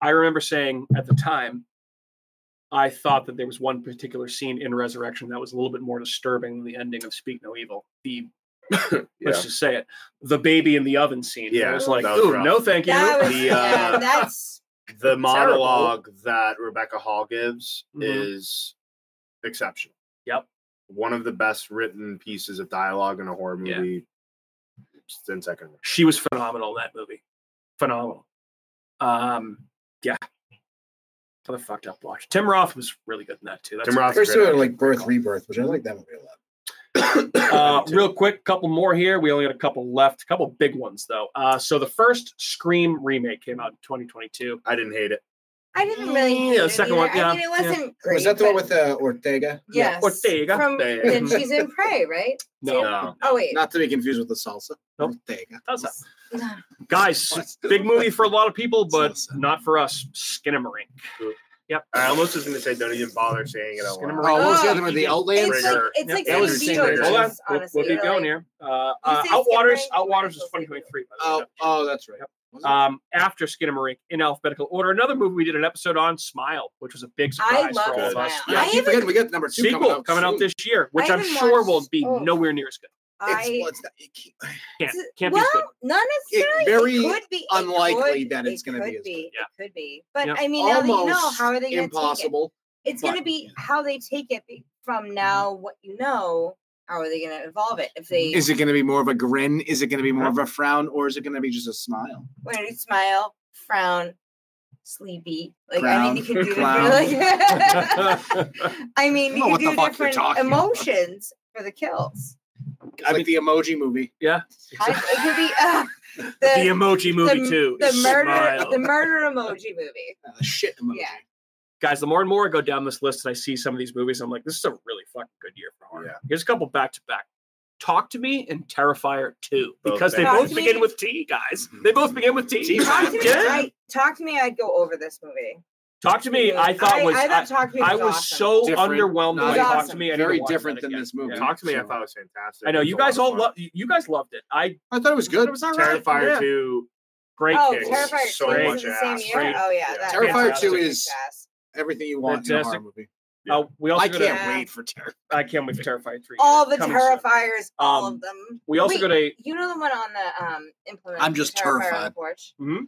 I remember saying at the time, I thought that there was one particular scene in Resurrection that was a little bit more disturbing than the ending of Speak No Evil. The Yeah. let's just say it, the baby in the oven scene. Yeah, it was like, was no, thank you. That was, The, yeah, uh, that's The monologue that Rebecca Hall gives Mhm. is exceptional. Yep. One of the best written pieces of dialogue in a horror Yeah. movie since second. she was phenomenal in that movie. Phenomenal. Um, yeah. Other fucked up watch. Tim Roth was really good in that too. That's Tim Roth- First Great two like Birth Rebirth, which I like that movie a lot. Uh, real quick, couple more here. We only got a couple left. A couple big ones though. Uh, so the first Scream remake came out in 2022. I didn't hate it. I didn't really. Mm, hate yeah, it second either. one, yeah, I mean, it wasn't great. Was that the one with uh, Ortega? Yes. Ortega. From, Ortega. and she's in Prey, right? No, No. Oh wait. Not to be confused with the salsa. Nope. Ortega. that's not. Guys, big movie for a lot of people, but not for us. Skinamarink. Yep. I almost was going to say, don't even bother saying it out Skin 'em loud. around. Oh, what was the other one? The yeah. It's like it's Yep, like that the same Hold on. We'll, we'll keep going like- here. Uh, uh, Outwaters. Outwaters might is as well say 2023. by the way. Oh, oh, that's right. Yep. Um, after Skinamarink in alphabetical order, another movie we did an episode on, Smile, which was a big I surprise love for all of us. Yeah, I I keep forgetting we got number two sequel coming out, soon. this year, which I I'm haven't sure will be oh. nowhere near as good. It's, I well, it's not, it can't- Can't can't well, be as not necessarily. very it could be it unlikely could- that it's it gonna be could as be. Yeah. It could be. But Yep. I mean, now you know, almost how are they going to take it? impossible. It's going to but- be how they take it from mm-hmm. now, what you know, How are they going to evolve it? If mm-hmm. they Is it going to be more of a grin? Is it going to be more of a frown, or is it going to be just a smile? when you smile, frown, sleepy, like I mean, you Clown. can do Clown. like, I mean, I you don't know can do different talking about. emotions for the kills. It's like the emoji movie. Yeah. I- It could be uh, The, the, emoji movie the, too. the murder, Smile. the murder emoji movie. Uh, shit emoji. Yeah. Guys, the more and more I go down this list and I see some of these movies, I'm like, this is a really fucking good year for horror. Yeah. Here's a couple back to back. Talk to Me and Terrifier 2. Both Because they. Talk both begin Me- with T, guys. They both begin with T. T. Talk to me. Yeah. I, talk to me. I'd go over this movie. Talk to Me, I thought was. I, I, thought Talk to Me. I Was was awesome. so Different. underwhelmed by even- Talk to Me. I need to Very different than again. this movie. Yeah. Talk to me. I So- thought was fantastic. I know you guys all fun. love. You guys loved it. I I thought it was good. It was all right. Terrifier Yeah. two. great Oh, kicks. Terrifier so two much was same ass, year. right? Oh yeah, Yeah. Terrifier two is everything you want in a Fantastic. horror movie. Uh, we also I can't Yeah. wait for Terrifier. I can't wait for Terrifier three. All the Coming soon. Terrifiers, all Um, of them. We also Wait, got a. You know the one on the um implement. I'm just Terrifier on the terrified. porch. Mhm.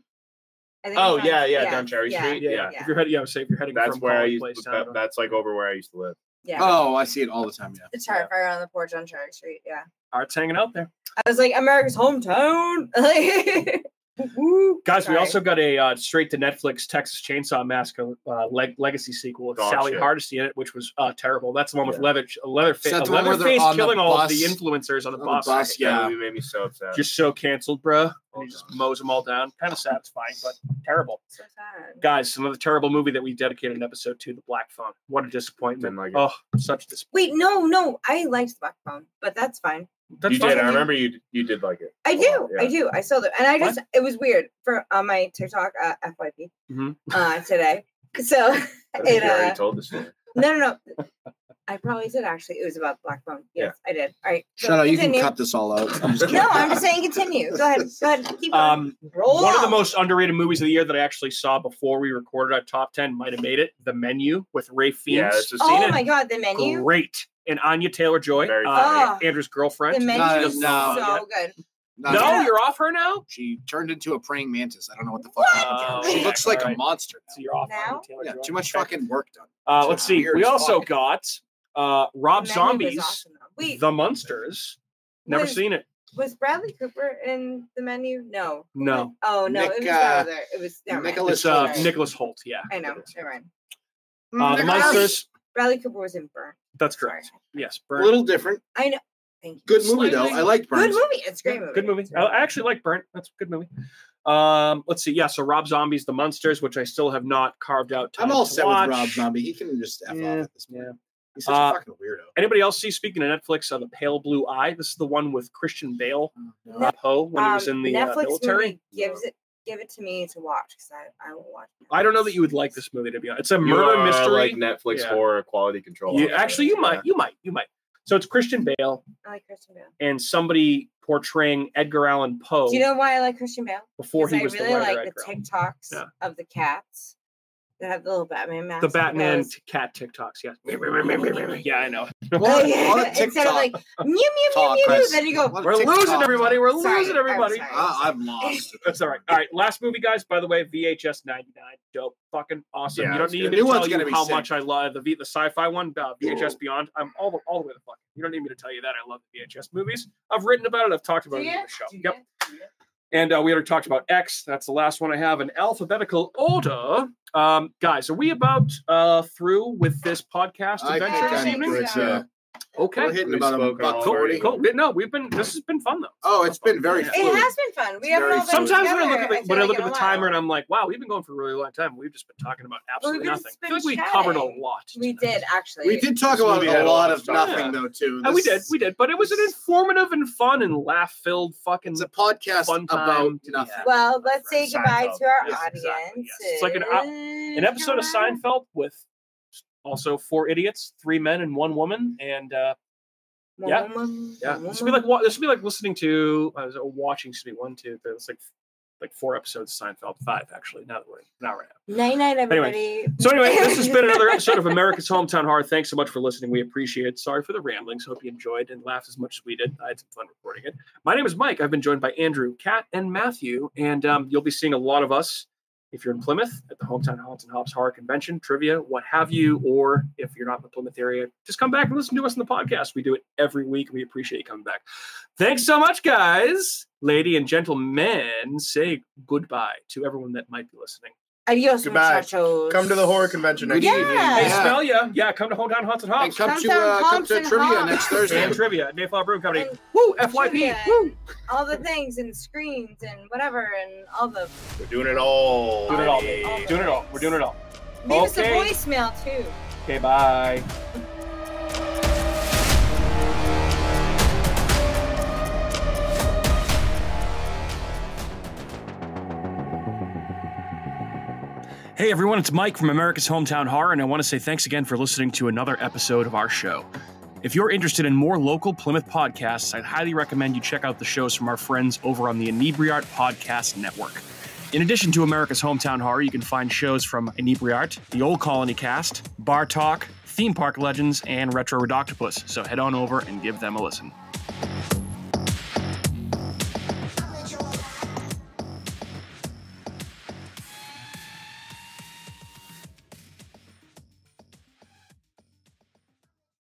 I think Oh it's on- yeah, yeah, down Cherry yeah, Street. Yeah, Yeah, If you're heading, yeah, say if you're heading that's from where I used. Place that- that's like over where I used to live. Yeah, Oh, I see it all the time. Yeah. the Terrifier on the porch on Cherry Street. Yeah, Art's hanging out there. I was like America's hometown. Woo. Guys, we also got a uh, straight to Netflix Texas Chainsaw Massacre uh, leg- legacy sequel with Dog Sally shit. Hardesty in it, which was uh, terrible. That's the one with Yeah. leather Leatherface, So that's the one where they're Leatherface the killing all of the influencers on the on the bus. bus, That Yeah. movie made me so upset. Just so canceled, bro. Oh, And he just mows them all down. Kind of satisfying, but terrible. So sad. Guys, another terrible movie that we dedicated an episode to, The Black Phone. What a disappointment. Like oh, such a disappointment. Wait, no, no, I liked the Black Phone, but that's fine. That's you fine. did. I remember you. You did like it. I do, lot, I do. I still do, and I What? just it was weird for on my TikTok uh, FYP Mhm. uh, today. So I think it you already uh, told the story. no, no, no. I probably did actually. It was about Black Phone. Yes, I did. All right. so Shut up. You can cut this all out. I'm just. No, I'm just saying continue. Go ahead. Go ahead. Keep going. Um, Roll one of the most underrated movies of the year that I actually saw before we recorded our top 10 might have made it The Menu with Ralph Fiennes. Yeah, Oh seen it? my god, the menu. Great. And Anya Taylor Joy, uh, funny. Andrew's girlfriend. The menu No, is no, so good. No, no, Yeah. you're off her now? She turned into a praying mantis. I don't know what the fuck. What? happened to. She Oh, looks okay, like a alright. monster. So you're off Now? Taylor Yeah, Joy. too much Okay. fucking work done. Uh, let's see. We also fuck. got uh, Rob The Zombie's awesome. Wait, The Monsters. Never Was- seen it. was Bradley Cooper in the menu? No. No. Oh no, Nick, it was uh, that. It was. Nicholas It's uh, Nicholas Hoult. Yeah. I know. Never mind. Uh, the Monsters. Bradley Cooper was in Burn. That's Sorry. correct. Yes. A little different. I know. Thank you. Good movie though. Slightly- I liked Good movie. It's a great movie. Good movie. I I actually like Burn. That's a good movie. Um, let's see. Yeah, so Rob Zombie's The Monsters, which I still have not carved out time I'm all to set watch. with Rob Zombie. He can just f Yeah, off at this point. yeah. He's such Uh, a fucking weirdo. Anybody else see? Speaking of Netflix, uh, The Pale Blue Eye. This is the one with Christian Bale, No. uh, Poe, when he was Um, in the uh, military. movie gives it give it to me to watch because I, I will watch. it. I don't know that you would like this movie. To be honest, it's a You murder are mystery. like Netflix Yeah. horror quality control. You- actually, you might, you might, you might. So it's Christian Bale I like Christian Bale. and somebody portraying Edgar Allan Poe Do you know why I like Christian Bale? before he was I really the like the Allan. TikToks Yeah. of the cats that have the little Batman mask. the Batman because- t- cat TikToks. Yes. yeah, I know. A lot, Oh, yeah. Instead of like mew mew mew mew, mew, then you go. A lot of We're losing everybody. We're Sorry, losing I'm everybody. sorry. Ah, I'm lost. That's all right. All right, last movie, guys. By the way, VHS '99, dope, fucking awesome. Yeah, you don't need good. me to new tell you how sick. much I love the v- the sci-fi one, uh, VHS Beyond. I'm all the all the way the fuck. You don't need me to tell you that. I love the VHS movies. I've written about it. I've talked about Do it you? on the show. Do? Yep. Do you? And uh, we already talked about X. That's the last one I have in alphabetical order. Um, guys, are we about uh, through with this podcast adventure this I'm evening? Good. so. Yeah. Okay. We're hitting We've about a spoken buck all forty. Cool. No, we've been. This has been fun though. Oh, it's been very Yeah. It fluid. has been fun. We haven't all been Sometimes when I look at the feel when I look at the timer and I'm like, wow, we've been going for a really long time. We've just been talking about absolutely we've nothing. I feel like we covered a lot. We tonight. did actually. We did talk about a a lot lot of of nothing Yeah. though too. And we did, we did, but it was an informative and fun and laugh filled fucking. It's a podcast Fun about time. nothing. Yeah. Well, let's say goodbye to our audience. It's like an uh, an episode of Seinfeld with also four idiots, three men and one woman, and uh, Yeah. yeah, this would be like this would be like listening to uh, watching. Excuse me, one, two, three. It's like like four episodes of Seinfeld, five actually. Now that we're now right now. Night night, everybody. So anyway, this has been another episode of America's Hometown Horror. Thanks so much for listening. We appreciate it. Sorry for the ramblings. Hope you enjoyed and laughed as much as we did. I had some fun recording it. My name is Mike. I've been joined by Andrew, Kat, and Matthew, and um, you'll be seeing a lot of us if you're in Plymouth at the Hometown Haunts and Hops Horror Convention, trivia, what have you, or if you're not in the Plymouth area, just come back and listen to us in the podcast. We do it every week. We appreciate you coming back. Thanks so much, guys. Lady and gentlemen, say goodbye to everyone that might be listening. Adios, Goodbye. muchachos. Come to the horror convention next Yeah. week. Hey, Yeah. smell ya. Yeah, come to Hometown Haunts and And Hops. come to Hometown uh, come to and trivia Hops. next Thursday. And trivia at Mayflower Brewing Company. And- Woo, FYP. Trivia Woo. all the things and screens and whatever and all the We're doing it all. Doing it all. All Doing it all. We're doing it all. leave us a voicemail too. Okay, bye. Hey everyone, it's Mike from America's Hometown Horror, and I want to say thanks again for listening to another episode of our show. If you're interested in more local Plymouth podcasts, I'd highly recommend you check out the shows from our friends over on the Inebriart Podcast Network. In addition to America's Hometown Horror, you can find shows from Inebriart, the Old Colony Cast, Bar Talk, Theme Park Legends, and Retro Redoctopus, so head on over and give them a listen.